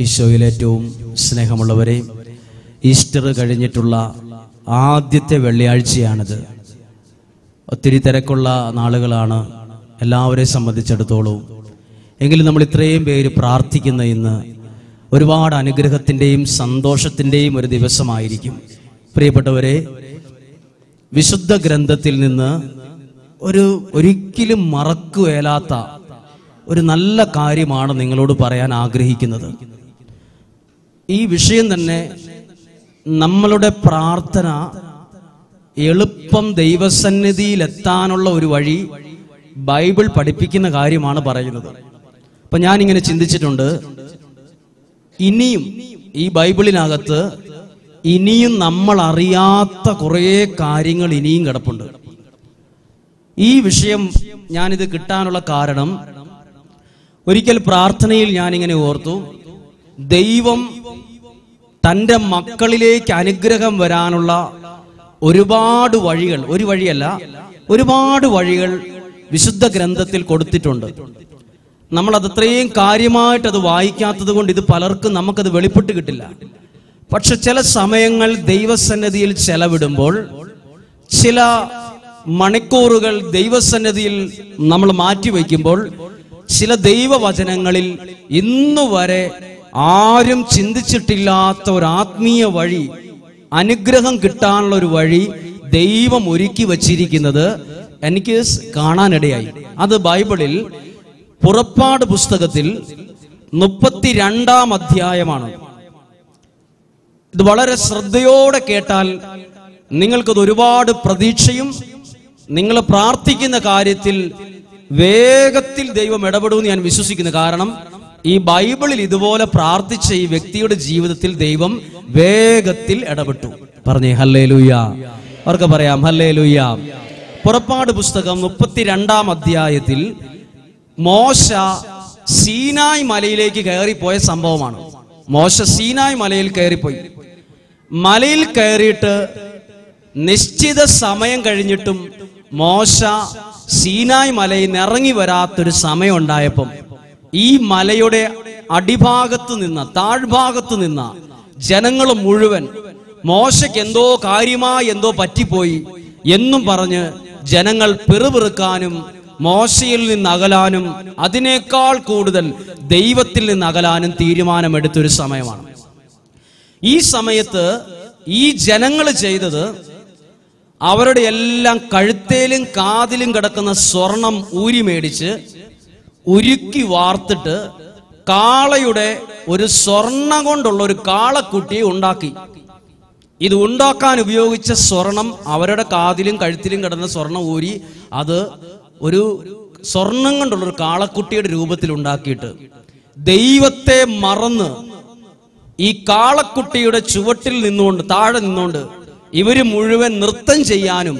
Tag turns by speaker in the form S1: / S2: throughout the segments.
S1: ഈശോയിൽ ഏറ്റവും സ്നേഹമുള്ളവരെ ഈസ്റ്റർ കഴിഞ്ഞിട്ടുള്ള ആദ്യത്തെ വെള്ളിയാഴ്ചയാണിത്. ഒത്തിരി തിരക്കുള്ള നാളുകളാണ് എല്ലാവരെയും സംബന്ധിച്ചിടത്തോളം. എങ്കിലും നമ്മൾ ഇത്രയും പേര് പ്രാർത്ഥിക്കുന്ന ഇന്ന് ഒരുപാട് അനുഗ്രഹത്തിന്റെയും സന്തോഷത്തിന്റെയും ഒരു ദിവസമായിരിക്കും. പ്രിയപ്പെട്ടവരെ വിശുദ്ധ ഗ്രന്ഥത്തിൽ നിന്ന് ഒരു ഒരിക്കലും മറക്കുവേലാത്ത ഒരു നല്ല കാര്യമാണ് നിങ്ങളോട് പറയാൻ ആഗ്രഹിക്കുന്നത്. ഈ വിഷയം തന്നെ നമ്മളുടെ പ്രാർത്ഥന എളുപ്പം ദൈവസന്നിധിയിലെത്താനുള്ള ഒരു വഴി ബൈബിൾ പഠിപ്പിക്കുന്ന കാര്യമാണ് പറയുന്നത്. അപ്പൊ ഞാൻ ഇങ്ങനെ ചിന്തിച്ചിട്ടുണ്ട്. ഇനിയും ഈ ബൈബിളിനകത്ത് ഇനിയും നമ്മൾ അറിയാത്ത കുറേ കാര്യങ്ങൾ ഇനിയും കിടപ്പുണ്ട്. ഈ വിഷയം ഞാനിത് കിട്ടാനുള്ള കാരണം ഒരിക്കൽ പ്രാർത്ഥനയിൽ ഞാനിങ്ങനെ ഓർത്തു. ദൈവം തന്റെ മക്കളിലേക്ക് അനുഗ്രഹം വരാനുള്ള ഒരുപാട് വഴികൾ ഒരു വഴിയല്ല ഒരുപാട് വഴികൾ വിശുദ്ധ ഗ്രന്ഥത്തിൽ കൊടുത്തിട്ടുണ്ട്. നമ്മൾ അതത്രയും കാര്യമായിട്ട് അത് വായിക്കാത്തത് കൊണ്ട് ഇത് പലർക്കും നമുക്കത് വെളിപ്പെട്ട് കിട്ടില്ല. പക്ഷെ ചില സമയങ്ങൾ ദൈവസന്നിധിയിൽ ചെലവിടുമ്പോൾ ചില മണിക്കൂറുകൾ ദൈവസന്നിധിയിൽ നമ്മൾ മാറ്റിവെക്കുമ്പോൾ ചില ദൈവവചനങ്ങളിൽ ഇന്നു വരെ ആരും ചിന്തിച്ചിട്ടില്ലാത്ത ഒരു ആത്മീയ വഴി അനുഗ്രഹം കിട്ടാനുള്ള ഒരു വഴി ദൈവം ഒരുക്കി വച്ചിരിക്കുന്നത് എനിക്ക് കാണാനിടയായി. അത് ബൈബിളിൽ പുറപ്പാട് പുസ്തകത്തിൽ മുപ്പത്തിരണ്ടാം അധ്യായമാണ്. ഇത് വളരെ ശ്രദ്ധയോടെ കേട്ടാൽ നിങ്ങൾക്കത് ഒരുപാട് പ്രതീക്ഷയും നിങ്ങൾ പ്രാർത്ഥിക്കുന്ന കാര്യത്തിൽ വേഗത്തിൽ ദൈവം ഇടപെടുമെന്ന് ഞാൻ വിശ്വസിക്കുന്നു. കാരണം ഈ ബൈബിളിൽ ഇതുപോലെ പ്രാർത്ഥിച്ച ഈ വ്യക്തിയുടെ ജീവിതത്തിൽ ദൈവം വേഗത്തിൽ ഇടപെട്ടു. പറഞ്ഞേ ഹല്ലേ ലൂയ അവർക്ക് പറയാം ഹല്ലേ ലൂയ പുറപ്പാട് പുസ്തകം മുപ്പത്തിരണ്ടാം അധ്യായത്തിൽ മോശ സീനായ് മലയിലേക്ക് കയറിപ്പോയ സംഭവമാണ്. മോശ സീനായ് മലയിൽ കയറിപ്പോയി. മലയിൽ കയറിയിട്ട് നിശ്ചിത സമയം കഴിഞ്ഞിട്ടും മോശ സീനായ് മലയിൽ ഇറങ്ങി വരാത്തൊരു സമയം ഉണ്ടായപ്പം ഈ മലയുടെ അടിഭാഗത്ത് നിന്ന താഴ്ഭാഗത്ത് നിന്ന ജനങ്ങൾ മുഴുവൻ മോശയ്ക്ക് എന്തോ കാര്യമായി എന്തോ പറ്റിപ്പോയി എന്നും പറഞ്ഞ് ജനങ്ങൾ പിറുപിറുക്കാനും മോശയിൽ നിന്ന് അകലാനും അതിനേക്കാൾ കൂടുതൽ ദൈവത്തിൽ നിന്ന് അകലാനും തീരുമാനമെടുത്തൊരു സമയമാണ്. ഈ സമയത്ത് ഈ ജനങ്ങൾ ചെയ്തത് അവരുടെ എല്ലാം കഴുത്തേലും കാതിലും കിടക്കുന്ന സ്വർണം ഊരി മേടിച്ച് ഉരുക്കി വാർത്തിട്ട് കാളയുടെ ഒരു സ്വർണം കൊണ്ടുള്ള ഒരു കാളക്കുട്ടിയെ ഉണ്ടാക്കി. ഇത് ഉണ്ടാക്കാൻ ഉപയോഗിച്ച സ്വർണം അവരുടെ കാതിലും കഴുത്തിലും കിടന്ന സ്വർണം ഊരി അത് ഒരു സ്വർണം കൊണ്ടുള്ള ഒരു കാളക്കുട്ടിയുടെ രൂപത്തിൽ ഉണ്ടാക്കിയിട്ട് ദൈവത്തെ മറന്ന് ഈ കാളക്കുട്ടിയുടെ ചുവട്ടിൽ നിന്നുകൊണ്ട് താഴെ നിന്നുകൊണ്ട് ഇവർ മുഴുവൻ നൃത്തം ചെയ്യാനും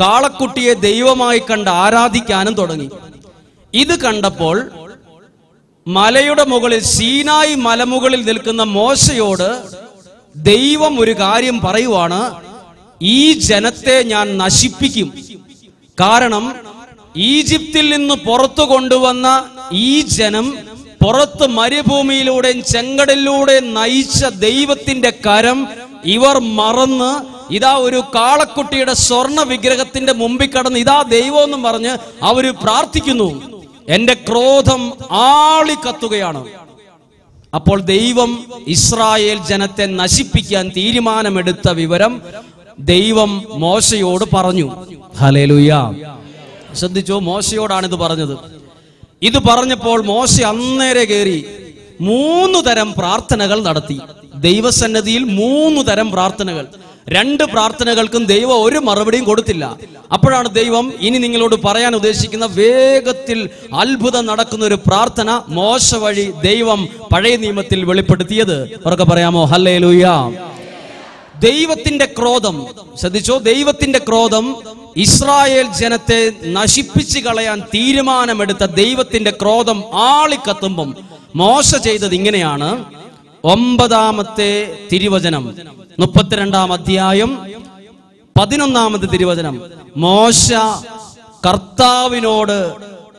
S1: കാളക്കുട്ടിയെ ദൈവമായി കണ്ട് ആരാധിക്കാനും തുടങ്ങി. ഇത് കണ്ടപ്പോൾ മലയുടെ മുകളിൽ സീനായി മലമുകളിൽ നിൽക്കുന്ന മോശയോട് ദൈവം ഒരു കാര്യം പറയുവാണ് ഈ ജനത്തെ ഞാൻ നശിപ്പിക്കും. കാരണം ഈജിപ്തിൽ നിന്ന് പുറത്തു കൊണ്ടുവന്ന ഈ ജനം പുറത്ത് മരുഭൂമിയിലൂടെയും ചെങ്കടലിലൂടെ നയിച്ച ദൈവത്തിന്റെ കരം ഇവർ മറന്ന് ഇതാ ഒരു കാളക്കുട്ടിയുടെ സ്വർണ വിഗ്രഹത്തിന്റെ മുമ്പിൽ കടന്ന് ഇതാ ദൈവം എന്നും പറഞ്ഞ് അവർ പ്രാർത്ഥിക്കുന്നു. എന്റെ ക്രോധം ആളിക്കത്തുകയാണ് അപ്പോൾ ദൈവം ഇസ്രായേൽ ജനത്തെ നശിപ്പിക്കാൻ തീരുമാനമെടുത്ത വിവരം ദൈവം മോശയോട് പറഞ്ഞു. ഹലേലുയ ശ്രദ്ധിച്ചു മോശയോടാണ് ഇത് പറഞ്ഞത്. ഇത് പറഞ്ഞപ്പോൾ മോശ അന്നേരെ കയറി മൂന്ന് തരം പ്രാർത്ഥനകൾ നടത്തി. ദൈവസന്നദ്ധിയിൽ മൂന്ന് തരം പ്രാർത്ഥനകൾ. രണ്ട് പ്രാർത്ഥനകൾക്കും ദൈവം ഒരു മറുപടിയും കൊടുത്തില്ല. അപ്പോഴാണ് ദൈവം ഇനി നിങ്ങളോട് പറയാൻ ഉദ്ദേശിക്കുന്ന വേഗത്തിൽ അത്ഭുതം നടക്കുന്ന ഒരു പ്രാർത്ഥന മോശ വഴി ദൈവം പഴയ നിയമത്തിൽ വെളിപ്പെടുത്തിയത്. അവർക്ക് പറയാമോ? ഹല്ലേ ദൈവത്തിന്റെ ക്രോധം ശ്രദ്ധിച്ചോ? ദൈവത്തിന്റെ ക്രോധം ഇസ്രായേൽ ജനത്തെ നശിപ്പിച്ചു കളയാൻ തീരുമാനമെടുത്ത ദൈവത്തിന്റെ ക്രോധം ആളിക്കത്തുമ്പം മോശ ചെയ്തത് ഇങ്ങനെയാണ്. ഒമ്പതാമത്തെ തിരുവചനം. മുപ്പത്തിരണ്ടാം അധ്യായം പതിനൊന്നാമത്തെ തിരുവചനം. മോശ കർത്താവിനോട്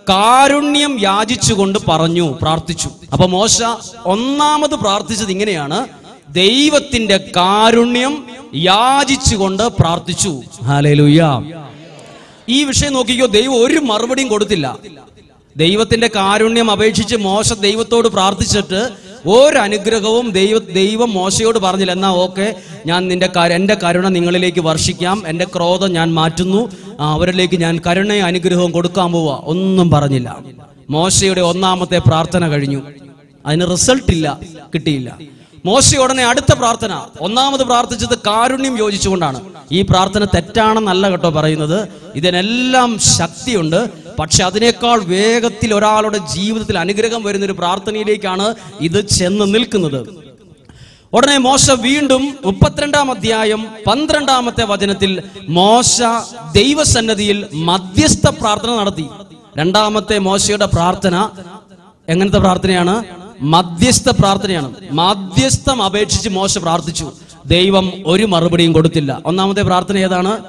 S1: കാരുണ്യം യാചിച്ചുകൊണ്ട് പറഞ്ഞു പ്രാർത്ഥിച്ചു. അപ്പൊ മോശ ഒന്നാമത് പ്രാർത്ഥിച്ചത് ഇങ്ങനെയാണ്. ദൈവത്തിന്റെ കാരുണ്യം യാചിച്ചുകൊണ്ട് പ്രാർത്ഥിച്ചു. ഹാലേലുയ്യ ഈ വിഷയം നോക്കിക്കോ ദൈവം ഒരു മറുപടിയും കൊടുത്തില്ല. ദൈവത്തിന്റെ കാരുണ്യം അപേക്ഷിച്ച് മോശ ദൈവത്തോട് പ്രാർത്ഥിച്ചിട്ട് ഒരനുഗ്രഹവും ദൈവ ദൈവം മോശയോട് പറഞ്ഞില്ല. എന്നാ ഓക്കെ ഞാൻ നിന്റെ എന്റെ കരുണ നിങ്ങളിലേക്ക് വർഷിക്കാം. എന്റെ ക്രോധം ഞാൻ മാറ്റുന്നു. അവരിലേക്ക് ഞാൻ കരുണയും അനുഗ്രഹവും കൊടുക്കാൻ പോവാ. ഒന്നും പറഞ്ഞില്ല. മോശയുടെ ഒന്നാമത്തെ പ്രാർത്ഥന കഴിഞ്ഞു. അതിന് റിസൾട്ട് ഇല്ല കിട്ടിയില്ല. മോശ ഉടനെ അടുത്ത പ്രാർത്ഥന. ഒന്നാമത് പ്രാർത്ഥിച്ചത് കാരുണ്യം യോജിച്ചുകൊണ്ടാണ്. ഈ പ്രാർത്ഥന തെറ്റാണെന്നല്ല കേട്ടോ പറയുന്നത്. ഇതിനെല്ലാം ശക്തിയുണ്ട്. പക്ഷെ അതിനേക്കാൾ വേഗത്തിൽ ഒരാളുടെ ജീവിതത്തിൽ അനുഗ്രഹം വരുന്ന ഒരു പ്രാർത്ഥനയിലേക്കാണ് ഇത് ചെന്ന് നിൽക്കുന്നത്. ഉടനെ മോശ വീണ്ടും മുപ്പത്തിരണ്ടാം അധ്യായം പന്ത്രണ്ടാമത്തെ വചനത്തിൽ മോശ ദൈവസന്നതിയിൽ മധ്യസ്ഥ പ്രാർത്ഥന നടത്തി. രണ്ടാമത്തെ മോശയുടെ പ്രാർത്ഥന എങ്ങനത്തെ പ്രാർത്ഥനയാണ്? മധ്യസ്ഥ പ്രാർത്ഥനയാണ്. മധ്യസ്ഥം അപേക്ഷിച്ച് മോശ പ്രാർത്ഥിച്ചു. ദൈവം ഒരു മറുപടിയും കൊടുത്തില്ല. ഒന്നാമത്തെ പ്രാർത്ഥന ഏതാണ്?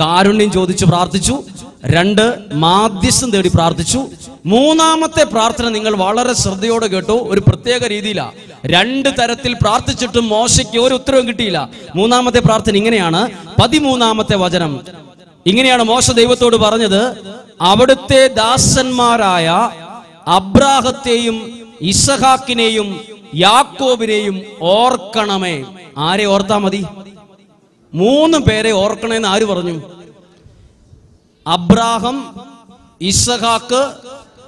S1: കാരുണ്യം ചോദിച്ചു പ്രാർത്ഥിച്ചു. രണ്ട് മാധ്യസ്ഥം തേടി പ്രാർത്ഥിച്ചു. മൂന്നാമത്തെ പ്രാർത്ഥന നിങ്ങൾ വളരെ ശ്രദ്ധയോടെ കേട്ടു. ഒരു പ്രത്യേക രീതിയിലാണ് രണ്ട് തരത്തിൽ പ്രാർത്ഥിച്ചിട്ടും മോശയ്ക്ക് ഒരു ഉത്തരവും കിട്ടിയില്ല. മൂന്നാമത്തെ പ്രാർത്ഥന ഇങ്ങനെയാണ്. പതിമൂന്നാമത്തെ വചനം. ഇങ്ങനെയാണ് മോശ ദൈവത്തോട് പറഞ്ഞത്. അവിടുത്തെ ദാസന്മാരായ അബ്രാഹത്തെയും ഇസഹാക്കിനെയും യാക്കോബിനെയും ഓർക്കണമേ. ആരെ ഓർത്താ മതി? മൂന്ന് പേരെ ഓർക്കണമെന്ന് ആര് പറഞ്ഞു? അബ്രാഹം ഇസഹാക്ക്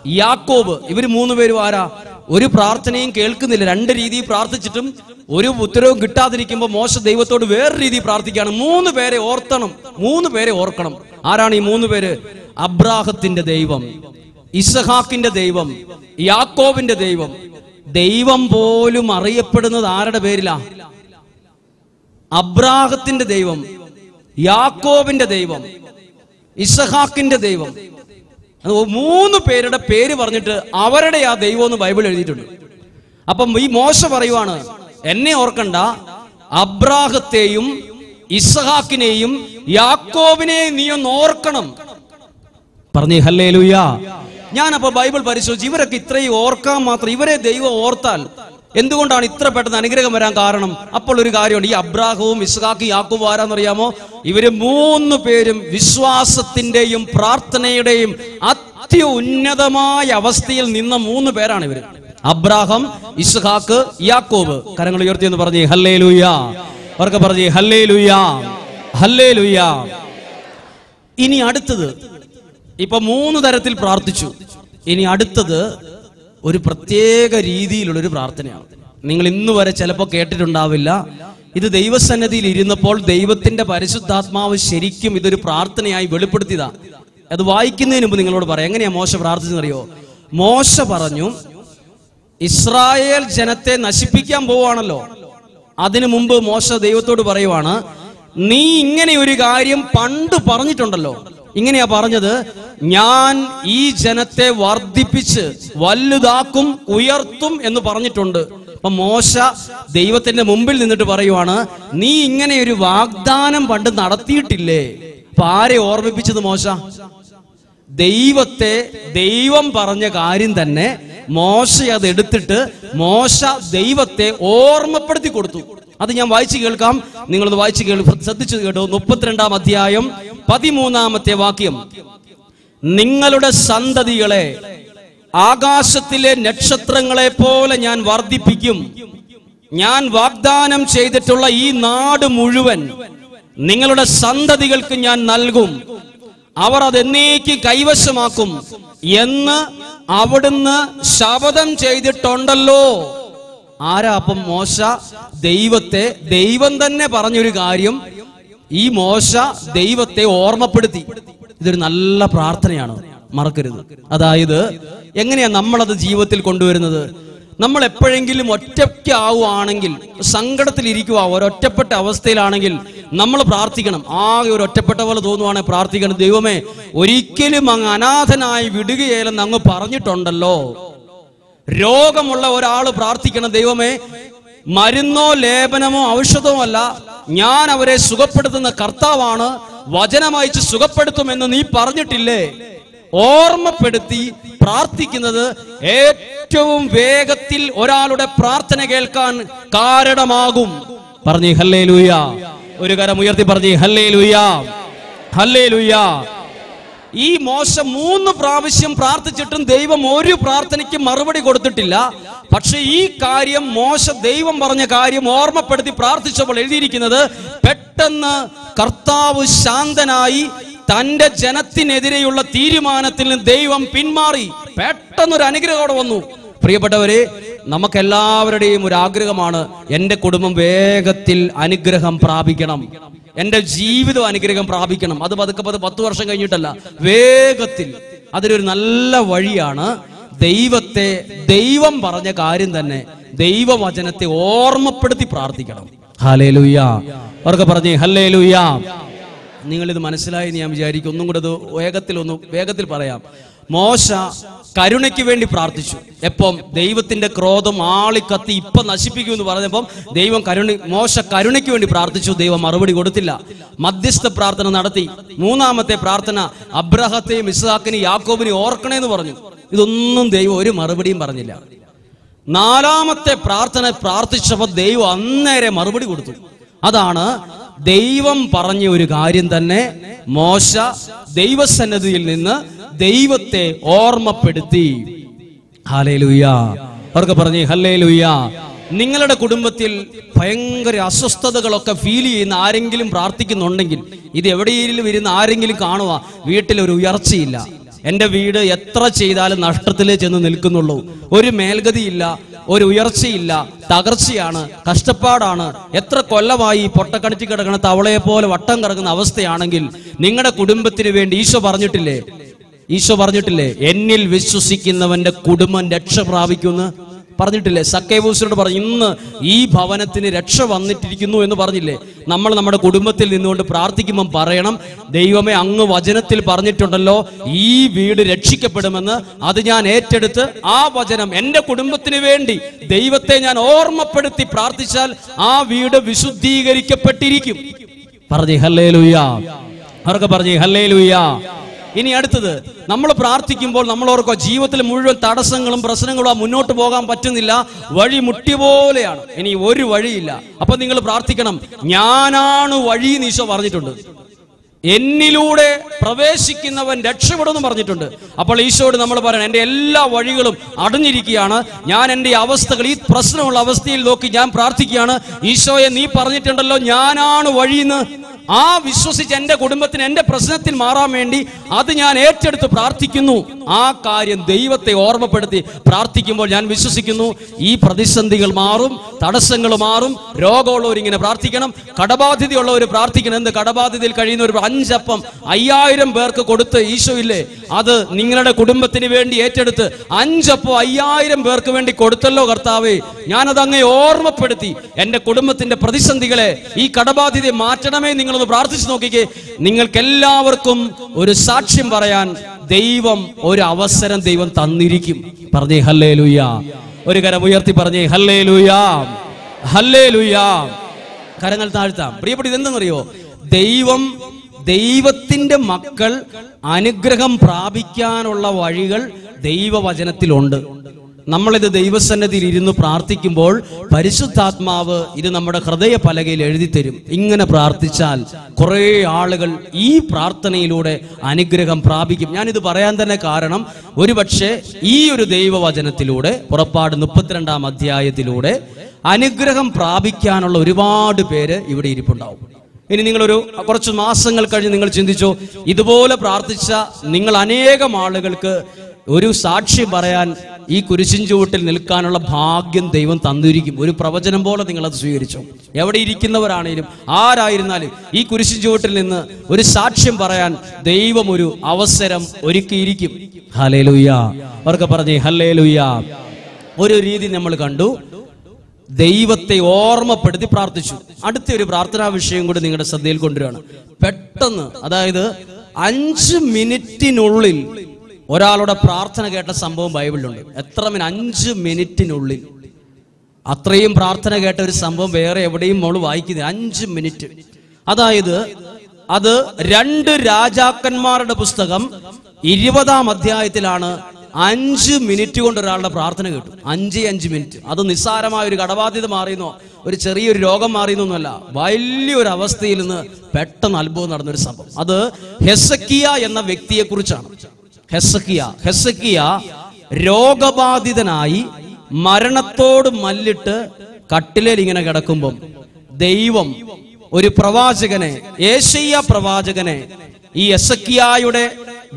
S1: യാക്കോബ്. ഇവർ മൂന്ന് പേരും ആരാ? ഒരു പ്രാർത്ഥനയും കേൾക്കുന്നില്ല. രണ്ട് രീതിയിൽ പ്രാർത്ഥിച്ചിട്ടും ഒരു ഉത്തരവും കിട്ടാതിരിക്കുമ്പോൾ മോശ ദൈവത്തോട് വേറെ രീതിയിൽ പ്രാർത്ഥിക്കുകയാണ്. മൂന്ന് പേരെ ഓർത്തണം. മൂന്ന് പേരെ ഓർക്കണം. ആരാണ് ഈ മൂന്ന് പേര്? അബ്രാഹത്തിന്റെ ദൈവം. ഇസഹാക്കിന്റെ ദൈവം യാക്കോബിന്റെ ദൈവം ദൈവം പോലും അറിയപ്പെടുന്നത് ആരുടെ പേരിലാ? അബ്രാഹത്തിന്റെ ദൈവം യാക്കോബിന്റെ ദൈവം ഇസഹാക്കിന്റെ ദൈവം. മൂന്ന് പേരുടെ പേര് പറഞ്ഞിട്ട് അവരുടെ ആ ദൈവം എന്ന് ബൈബിൾ എഴുതിയിട്ടുണ്ട്. അപ്പം ഈ മോശ പറയുവാണ് എന്നെ ഓർക്കണ്ട അബ്രാഹത്തെയും ഇസഹാക്കിനെയും യാക്കോബിനെയും നീ ഒന്ന് ഓർക്കണം. പറഞ്ഞേ ഹല്ലേ ലുയ്യ ഞാൻ അപ്പൊ ബൈബിൾ പരിശോധിച്ച് ഇവരൊക്കെ ഇത്രയും ഓർക്കാൻ മാത്രം ഇവരെ ദൈവം ഓർത്താൽ എന്തുകൊണ്ടാണ് ഇത്ര പെട്ടെന്ന് അനുഗ്രഹം വരാൻ കാരണം? അപ്പോൾ ഒരു കാര്യമുണ്ട്. ഈ അബ്രാഹവും ഇസ്ഹാക്കും യാക്കും ആരാന്നറിയാമോ? ഇവർ മൂന്ന് പേരും വിശ്വാസത്തിന്റെയും പ്രാർത്ഥനയുടെയും അത്യുന്നതമായ അവസ്ഥയിൽ നിന്ന മൂന്ന് പേരാണ് ഇവർ. അബ്രാഹം ഇസ്ഹാക്ക് യാക്കോബ്. കരങ്ങൾ ഉയർത്തി എന്ന് പറഞ്ഞേ ഹല്ലേ ലുയാ അവർക്ക് പറഞ്ഞേ ഹല്ലേ ലുയാ ഹല്ലേ ലുയാ ഇനി അടുത്തത്. ഇപ്പൊ മൂന്ന് തരത്തിൽ പ്രാർത്ഥിച്ചു. ഇനി അടുത്തത് ഒരു പ്രത്യേക രീതിയിലുള്ള ഒരു പ്രാർത്ഥനയാണ്. നിങ്ങൾ ഇന്ന് വരെ ചിലപ്പോൾ കേട്ടിട്ടുണ്ടാവില്ല. ഇത് ദൈവസന്നദ്ധിയിൽ ഇരുന്നപ്പോൾ ദൈവത്തിന്റെ പരിശുദ്ധാത്മാവ് ശരിക്കും ഇതൊരു പ്രാർത്ഥനയായി വെളിപ്പെടുത്തിയതാ. അത് വായിക്കുന്നതിന് മുമ്പ് നിങ്ങളോട് പറയാം എങ്ങനെയാ മോശ പ്രാർത്ഥിച്ചെന്നറിയോ മോശ പറഞ്ഞു ഇസ്രായേൽ ജനത്തെ നശിപ്പിക്കാൻ പോവാണല്ലോ അതിനു മുമ്പ് മോശ ദൈവത്തോട് പറയുവാണ് നീ ഇങ്ങനെ ഒരു കാര്യം പണ്ട് പറഞ്ഞിട്ടുണ്ടല്ലോ. ഇങ്ങനെയാ പറഞ്ഞത് ഞാൻ ഈ ജനത്തെ വർദ്ധിപ്പിച്ച് വലുതാക്കും ഉയർത്തും എന്ന് പറഞ്ഞിട്ടുണ്ട്. അപ്പൊ മോശ ദൈവത്തിന്റെ മുമ്പിൽ നിന്നിട്ട് പറയുവാണ് നീ ഇങ്ങനെ ഒരു വാഗ്ദാനം പണ്ട് നടത്തിയിട്ടില്ലേ? അപ്പൊ ആരെ ഓർമ്മിപ്പിച്ചത് മോശ? ദൈവത്തെ ദൈവം പറഞ്ഞ കാര്യം തന്നെ മോശ അത് എടുത്തിട്ട് മോശ ദൈവത്തെ ഓർമ്മപ്പെടുത്തി കൊടുത്തു. അത് ഞാൻ വായിച്ചു കേൾക്കാം. നിങ്ങളത് വായിച്ചു കേൾ ശ്രദ്ധിച്ചു കേട്ടോ. മുപ്പത്തിരണ്ടാം അധ്യായം പതിമൂന്നാമത്തെ വാക്യം. നിങ്ങളുടെ സന്തതികളെ ആകാശത്തിലെ നക്ഷത്രങ്ങളെ പോലെ ഞാൻ വർദ്ധിപ്പിക്കും. ഞാൻ വാഗ്ദാനം ചെയ്തിട്ടുള്ള ഈ നാട് മുഴുവൻ നിങ്ങളുടെ സന്തതികൾക്ക് ഞാൻ നൽകും. അവർ അതെന്നേക്ക് കൈവശമാക്കും എന്ന് അവിടുന്ന് ശപഥം ചെയ്തിട്ടുണ്ടല്ലോ. ആരാ അപ്പം മോശ? ദൈവത്തെ ദൈവം തന്നെ പറഞ്ഞൊരു കാര്യം. ഈ മോശ ദൈവത്തെ ഓർമ്മപ്പെടുത്തി. ഇതൊരു നല്ല പ്രാർത്ഥനയാണ്. മറക്കരുത്. അതായത് എങ്ങനെയാ നമ്മളത് ജീവിതത്തിൽ കൊണ്ടുവരുന്നത്? നമ്മൾ എപ്പോഴെങ്കിലും ഒറ്റയ്ക്കാവുകയാണെങ്കിൽ സങ്കടത്തിൽ ഇരിക്കുക ഒരൊറ്റപ്പെട്ട അവസ്ഥയിലാണെങ്കിൽ നമ്മൾ പ്രാർത്ഥിക്കണം. ആകെ ഒരു ഒറ്റപ്പെട്ട പോലെ തോന്നുവാണെങ്കിൽ പ്രാർത്ഥിക്കണം. ദൈവമേ ഒരിക്കലും അങ്ങ് അനാഥനായി വിടുകയില്ലെന്ന് അങ്ങ് പറഞ്ഞിട്ടുണ്ടല്ലോ. രോഗമുള്ള ഒരാൾ പ്രാർത്ഥിക്കണം. ദൈവമേ മരുന്നോ ലേപനമോ ഔഷധമോ അല്ല. ഞാൻ അവരെ സുഖപ്പെടുത്തുന്ന കർത്താവാണ്. വചനമയച്ച് സുഖപ്പെടുത്തുമെന്ന് നീ പറഞ്ഞിട്ടില്ലേ? ഓർമ്മപ്പെടുത്തി പ്രാർത്ഥിക്കുന്നത് ഏറ്റവും വേഗത്തിൽ ഒരാളുടെ പ്രാർത്ഥന കേൾക്കാൻ കാരണമാകും. പറഞ്ഞു ഹല്ലേ ലൂയ ഒരു കരം ഉയർത്തി പറഞ്ഞു ഹല്ലേ ലൂയ ഹല്ലേ ലൂയ ഈ മോശ മൂന്ന് പ്രാവശ്യം പ്രാർത്ഥിച്ചിട്ടും ദൈവം ഒരു പ്രാർത്ഥനയ്ക്ക് മറുപടി കൊടുത്തിട്ടില്ല. പക്ഷെ ഈ കാര്യം മോശ ദൈവം പറഞ്ഞ കാര്യം ഓർമ്മപ്പെടുത്തി പ്രാർത്ഥിച്ചപ്പോൾ എഴുതിയിരിക്കുന്നത് പെട്ടെന്ന് കർത്താവ് ശാന്തനായി തന്റെ ജനത്തിനെതിരെയുള്ള തീരുമാനത്തിൽ നിന്ന് ദൈവം പിന്മാറി പെട്ടെന്നൊരു അനുഗ്രഹം അവിടെ വന്നു. പ്രിയപ്പെട്ടവരെ നമുക്കെല്ലാവരുടെയും ഒരു ആഗ്രഹമാണ് എന്റെ കുടുംബം വേഗത്തിൽ അനുഗ്രഹം പ്രാപിക്കണം. എന്റെ ജീവിതം അനുഗ്രഹം പ്രാപിക്കണം. അത് പതുക്കെ പത് പത്ത് വർഷം കഴിഞ്ഞിട്ടല്ല വേഗത്തിൽ. അതിനൊരു നല്ല വഴിയാണ് ദൈവത്തെ ദൈവം പറഞ്ഞ കാര്യം തന്നെ ദൈവവചനത്തെ ഓർമ്മപ്പെടുത്തി പ്രാർത്ഥിക്കണം. ഹലേ ലുയ്യ പറഞ്ഞേ ഹല്ലേ ലുയ്യ നിങ്ങളിത് മനസ്സിലായി ഞാൻ വിചാരിക്കും. ഒന്നും കൂടെ വേഗത്തിൽ ഒന്ന് വേഗത്തിൽ പറയാം. മോശ കരുണയ്ക്ക് വേണ്ടി പ്രാർത്ഥിച്ചു. എപ്പം? ദൈവത്തിന്റെ ക്രോധം ആളിക്കത്തി ഇപ്പൊ നശിപ്പിക്കുമെന്ന് പറഞ്ഞപ്പം ദൈവം കരുണ മോശ കരുണയ്ക്ക് വേണ്ടി പ്രാർത്ഥിച്ചു. ദൈവം മറുപടി കൊടുത്തില്ല. മധ്യസ്ഥ പ്രാർത്ഥന നടത്തി. മൂന്നാമത്തെ പ്രാർത്ഥന അബ്രഹത്തെയും ഇസ്ഹാക്കിനെയും യാക്കോബിനെയും ഓർക്കണേന്ന് പറഞ്ഞു. ഇതൊന്നും ദൈവം ഒരു മറുപടിയും പറഞ്ഞില്ല. നാലാമത്തെ പ്രാർത്ഥന പ്രാർത്ഥിച്ചപ്പോൾ ദൈവം അന്നേരെ മറുപടി കൊടുത്തു. അതാണ് ദൈവം പറഞ്ഞ ഒരു കാര്യം തന്നെ മോശ ദൈവസന്നദ്ധിയിൽ നിന്ന് ദൈവത്തെ ഓർമ്മപ്പെടുത്തി. ഹലേലുയ്യ അവർക്ക് പറഞ്ഞേ ഹല്ലേലുയ്യ നിങ്ങളുടെ കുടുംബത്തിൽ ഭയങ്കര അസ്വസ്ഥതകളൊക്കെ ഫീൽ ചെയ്യുന്ന ആരെങ്കിലും പ്രാർത്ഥിക്കുന്നുണ്ടെങ്കിൽ ഇത് എവിടെയെങ്കിലും വരുന്ന ആരെങ്കിലും കാണുക വീട്ടിൽ ഒരു ഉയർച്ചയില്ല. എന്റെ വീട് എത്ര ചെയ്താലും നഷ്ടത്തിലേ ചെന്ന് നിൽക്കുന്നുള്ളൂ. ഒരു മേൽഗതിയില്ല. ഒരു ഉയർച്ചയില്ല തകർച്ചയാണ് കഷ്ടപ്പാടാണ്. എത്ര കൊല്ലമായി ഈ പൊട്ടക്കണിച്ച് കിടക്കുന്ന തവളയെ പോലെ വട്ടം കിടക്കുന്ന അവസ്ഥയാണെങ്കിൽ നിങ്ങളുടെ കുടുംബത്തിന് വേണ്ടി ഈശോ പറഞ്ഞിട്ടില്ലേ? ഈശോ പറഞ്ഞിട്ടില്ലേ? എന്നിൽ വിശ്വസിക്കുന്നവന്റെ കുടുംബം രക്ഷ പ്രാപിക്കുമെന്ന് പറഞ്ഞിട്ടില്ലേ? സക്കേബൂസിനോട് പറഞ്ഞു ഇന്ന് ഈ ഭവനത്തിന് രക്ഷ വന്നിട്ടിരിക്കുന്നു എന്ന് പറഞ്ഞില്ലേ? നമ്മൾ നമ്മുടെ കുടുംബത്തിൽ നിന്നുകൊണ്ട് പ്രാർത്ഥിക്കുമ്പം പറയണം ദൈവമേ അങ്ങ് വചനത്തിൽ പറഞ്ഞിട്ടുണ്ടല്ലോ ഈ വീട് രക്ഷിക്കപ്പെടുമെന്ന് അത് ഞാൻ ഏറ്റെടുത്ത് ആ വചനം എന്റെ കുടുംബത്തിന് വേണ്ടി ദൈവത്തെ ഞാൻ ഓർമ്മപ്പെടുത്തി പ്രാർത്ഥിച്ചാൽ ആ വീട് വിശുദ്ധീകരിക്കപ്പെട്ടിരിക്കും. പറഞ്ഞു ഹല്ലേ അവർക്ക് പറഞ്ഞു ഹല്ലേ ഇനി അടുത്തത് നമ്മൾ പ്രാർത്ഥിക്കുമ്പോൾ നമ്മൾ ഓർക്കുക ജീവിതത്തിൽ മുഴുവൻ തടസ്സങ്ങളും പ്രശ്നങ്ങളും മുന്നോട്ട് പോകാൻ പറ്റുന്നില്ല വഴി മുട്ടി പോലെയാണ്. ഇനി ഒരു വഴിയില്ല. അപ്പൊ നിങ്ങൾ പ്രാർത്ഥിക്കണം ഞാനാണ് വഴി ഈശോ പറഞ്ഞിട്ടുണ്ട്. എന്നിലൂടെ പ്രവേശിക്കുന്നവൻ രക്ഷപ്പെടുമെന്ന് പറഞ്ഞിട്ടുണ്ട്. അപ്പോൾ ഈശോയോട് നമ്മൾ പറയണം എന്റെ എല്ലാ വഴികളും അടഞ്ഞിരിക്കുകയാണ്. ഞാൻ എന്റെ അവസ്ഥകൾ ഈ പ്രശ്നമുള്ള അവസ്ഥയിൽ നോക്കി ഞാൻ പ്രാർത്ഥിക്കുകയാണ്. ഈശോയെ നീ പറഞ്ഞിട്ടുണ്ടല്ലോ ഞാനാണ് വഴിയെന്ന് ആ വിശ്വസിച്ച് എന്റെ കുടുംബത്തിന് എന്റെ പ്രശ്നത്തിൽ മാറാൻ വേണ്ടി അത് ഞാൻ ഏറ്റെടുത്ത് പ്രാർത്ഥിക്കുന്നു. ആ കാര്യം ദൈവത്തെ ഓർമ്മപ്പെടുത്തി പ്രാർത്ഥിക്കുമ്പോൾ ഞാൻ വിശ്വസിക്കുന്നു. ഈ പ്രതിസന്ധികൾ മാറും തടസ്സങ്ങൾ മാറും. രോഗമുള്ളവർ ഇങ്ങനെ പ്രാർത്ഥിക്കണം. കടബാധ്യതയുള്ളവർ പ്രാർത്ഥിക്കണം. എന്ത് കടബാധ്യതയിൽ കഴിയുന്ന ഒരു അഞ്ചപ്പം അയ്യായിരം പേർക്ക് കൊടുത്ത് ഈശോ ഇല്ലേ? അത് നിങ്ങളുടെ കുടുംബത്തിന് വേണ്ടി ഏറ്റെടുത്ത് അഞ്ചപ്പം അയ്യായിരം പേർക്ക് വേണ്ടി കൊടുത്തല്ലോ കർത്താവേ. ഞാനത് അങ്ങേ ഓർമ്മപ്പെടുത്തി എന്റെ കുടുംബത്തിന്റെ പ്രതിസന്ധികളെ ഈ കടബാധ്യതയെ മാറ്റണമേ നിങ്ങളൊന്ന് പ്രാർത്ഥിച്ചു നോക്കിക്കേ. നിങ്ങൾക്ക് എല്ലാവർക്കും ഒരു സാക്ഷ്യം പറയാൻ ദൈവം ഒരു അവസരം ദൈവം തന്നിരിക്കും. പറഞ്ഞേ ഹല്ലേ ഒരു കരം ഉയർത്തി പറഞ്ഞേ ഹല്ലേ ലുയാ ഹല്ലേ കരങ്ങൾ താഴ്ത്താം. പ്രിയപ്പെട്ട ഇതെന്തെന്നറിയോ? ദൈവം ദൈവത്തിന്റെ മക്കൾ അനുഗ്രഹം പ്രാപിക്കാനുള്ള വഴികൾ ദൈവവചനത്തിലുണ്ട്. നമ്മളിത് ദൈവസന്നതിയിൽ ഇരുന്ന് പ്രാർത്ഥിക്കുമ്പോൾ പരിശുദ്ധാത്മാവ് ഇത് നമ്മുടെ ഹൃദയ പലകയിൽ എഴുതി തരും ഇങ്ങനെ പ്രാർത്ഥിച്ചാൽ കുറേ ആളുകൾ ഈ പ്രാർത്ഥനയിലൂടെ അനുഗ്രഹം പ്രാപിക്കും. ഞാനിത് പറയാൻ തന്നെ കാരണം ഒരുപക്ഷെ ഈ ഒരു ദൈവവചനത്തിലൂടെ പുറപ്പാട് മുപ്പത്തിരണ്ടാം അധ്യായത്തിലൂടെ അനുഗ്രഹം പ്രാപിക്കാനുള്ള ഒരുപാട് പേര് ഇവിടെ ഇരിപ്പുണ്ടാവും. ഇനി നിങ്ങളൊരു കുറച്ച് മാസങ്ങൾ കഴിഞ്ഞ് നിങ്ങൾ ചിന്തിച്ചോ ഇതുപോലെ പ്രാർത്ഥിച്ച നിങ്ങൾ അനേകം ആളുകൾക്ക് ഒരു സാക്ഷി പറയാൻ ഈ കുരിശിൻ ചുവട്ടിൽ നിൽക്കാനുള്ള ഭാഗ്യം ദൈവം തന്നിരിക്കും. ഒരു പ്രവചനം പോലെ നിങ്ങൾ അത് സ്വീകരിച്ചു? എവിടെ ഇരിക്കുന്നവരാണേലും ആരായിരുന്നാലും ഈ കുരിശിൻ ചുവട്ടിൽ നിന്ന് ഒരു സാക്ഷ്യം പറയാൻ ദൈവം ഒരു അവസരം ഒരുക്കിയിരിക്കും ഹലേ ലുയ്യ അവർക്ക് പറഞ്ഞേ ഹലേ ഒരു രീതി നമ്മൾ കണ്ടു. ദൈവത്തെ ഓർമ്മപ്പെടുത്തി പ്രാർത്ഥിച്ചു. അടുത്ത ഒരു പ്രാർത്ഥനാ വിഷയം കൂടി നിങ്ങളുടെ ശ്രദ്ധയിൽ കൊണ്ടുവരാണ് പെട്ടെന്ന് അതായത് അഞ്ച് മിനിറ്റിനുള്ളിൽ ഒരാളുടെ പ്രാർത്ഥന കേട്ട സംഭവം ബൈബിളിലുണ്ട്. എത്ര മിനിറ്റ് അഞ്ച് മിനിറ്റിനുള്ളിൽ അത്രയും പ്രാർത്ഥന കേട്ട ഒരു സംഭവം വേറെ എവിടെയും മോൾ വായിക്കുന്നത് അഞ്ച് മിനിറ്റ്. അതായത് അത് രണ്ട് രാജാക്കന്മാരുടെ പുസ്തകം ഇരുപതാം അധ്യായത്തിലാണ് അഞ്ച് മിനിറ്റ് കൊണ്ട് ഒരാളുടെ പ്രാർത്ഥന കേട്ടു. അഞ്ച് അഞ്ച് മിനിറ്റ്. അത് നിസ്സാരമായ ഒരു കടബാധ്യത മാറിയെന്നോ ഒരു ചെറിയൊരു രോഗം മാറിയെന്നൊന്നുമല്ല. വലിയൊരു അവസ്ഥയിൽ നിന്ന് പെട്ടെന്ന് അത്ഭുതം നടന്നൊരു സംഭവം. അത് ഹെസക്കിയ എന്ന വ്യക്തിയെ കുറിച്ചാണ് ഹെസക്കിയ ഹെസക്കിയ രോഗബാധിതനായി മരണത്തോട് മല്ലിട്ട് കട്ടിലിൽ ഇങ്ങനെ കിടക്കുമ്പം ദൈവം ഒരു പ്രവാചകനെ ഏഷ്യ പ്രവാചകനെ ഈ എസക്കിയായുടെ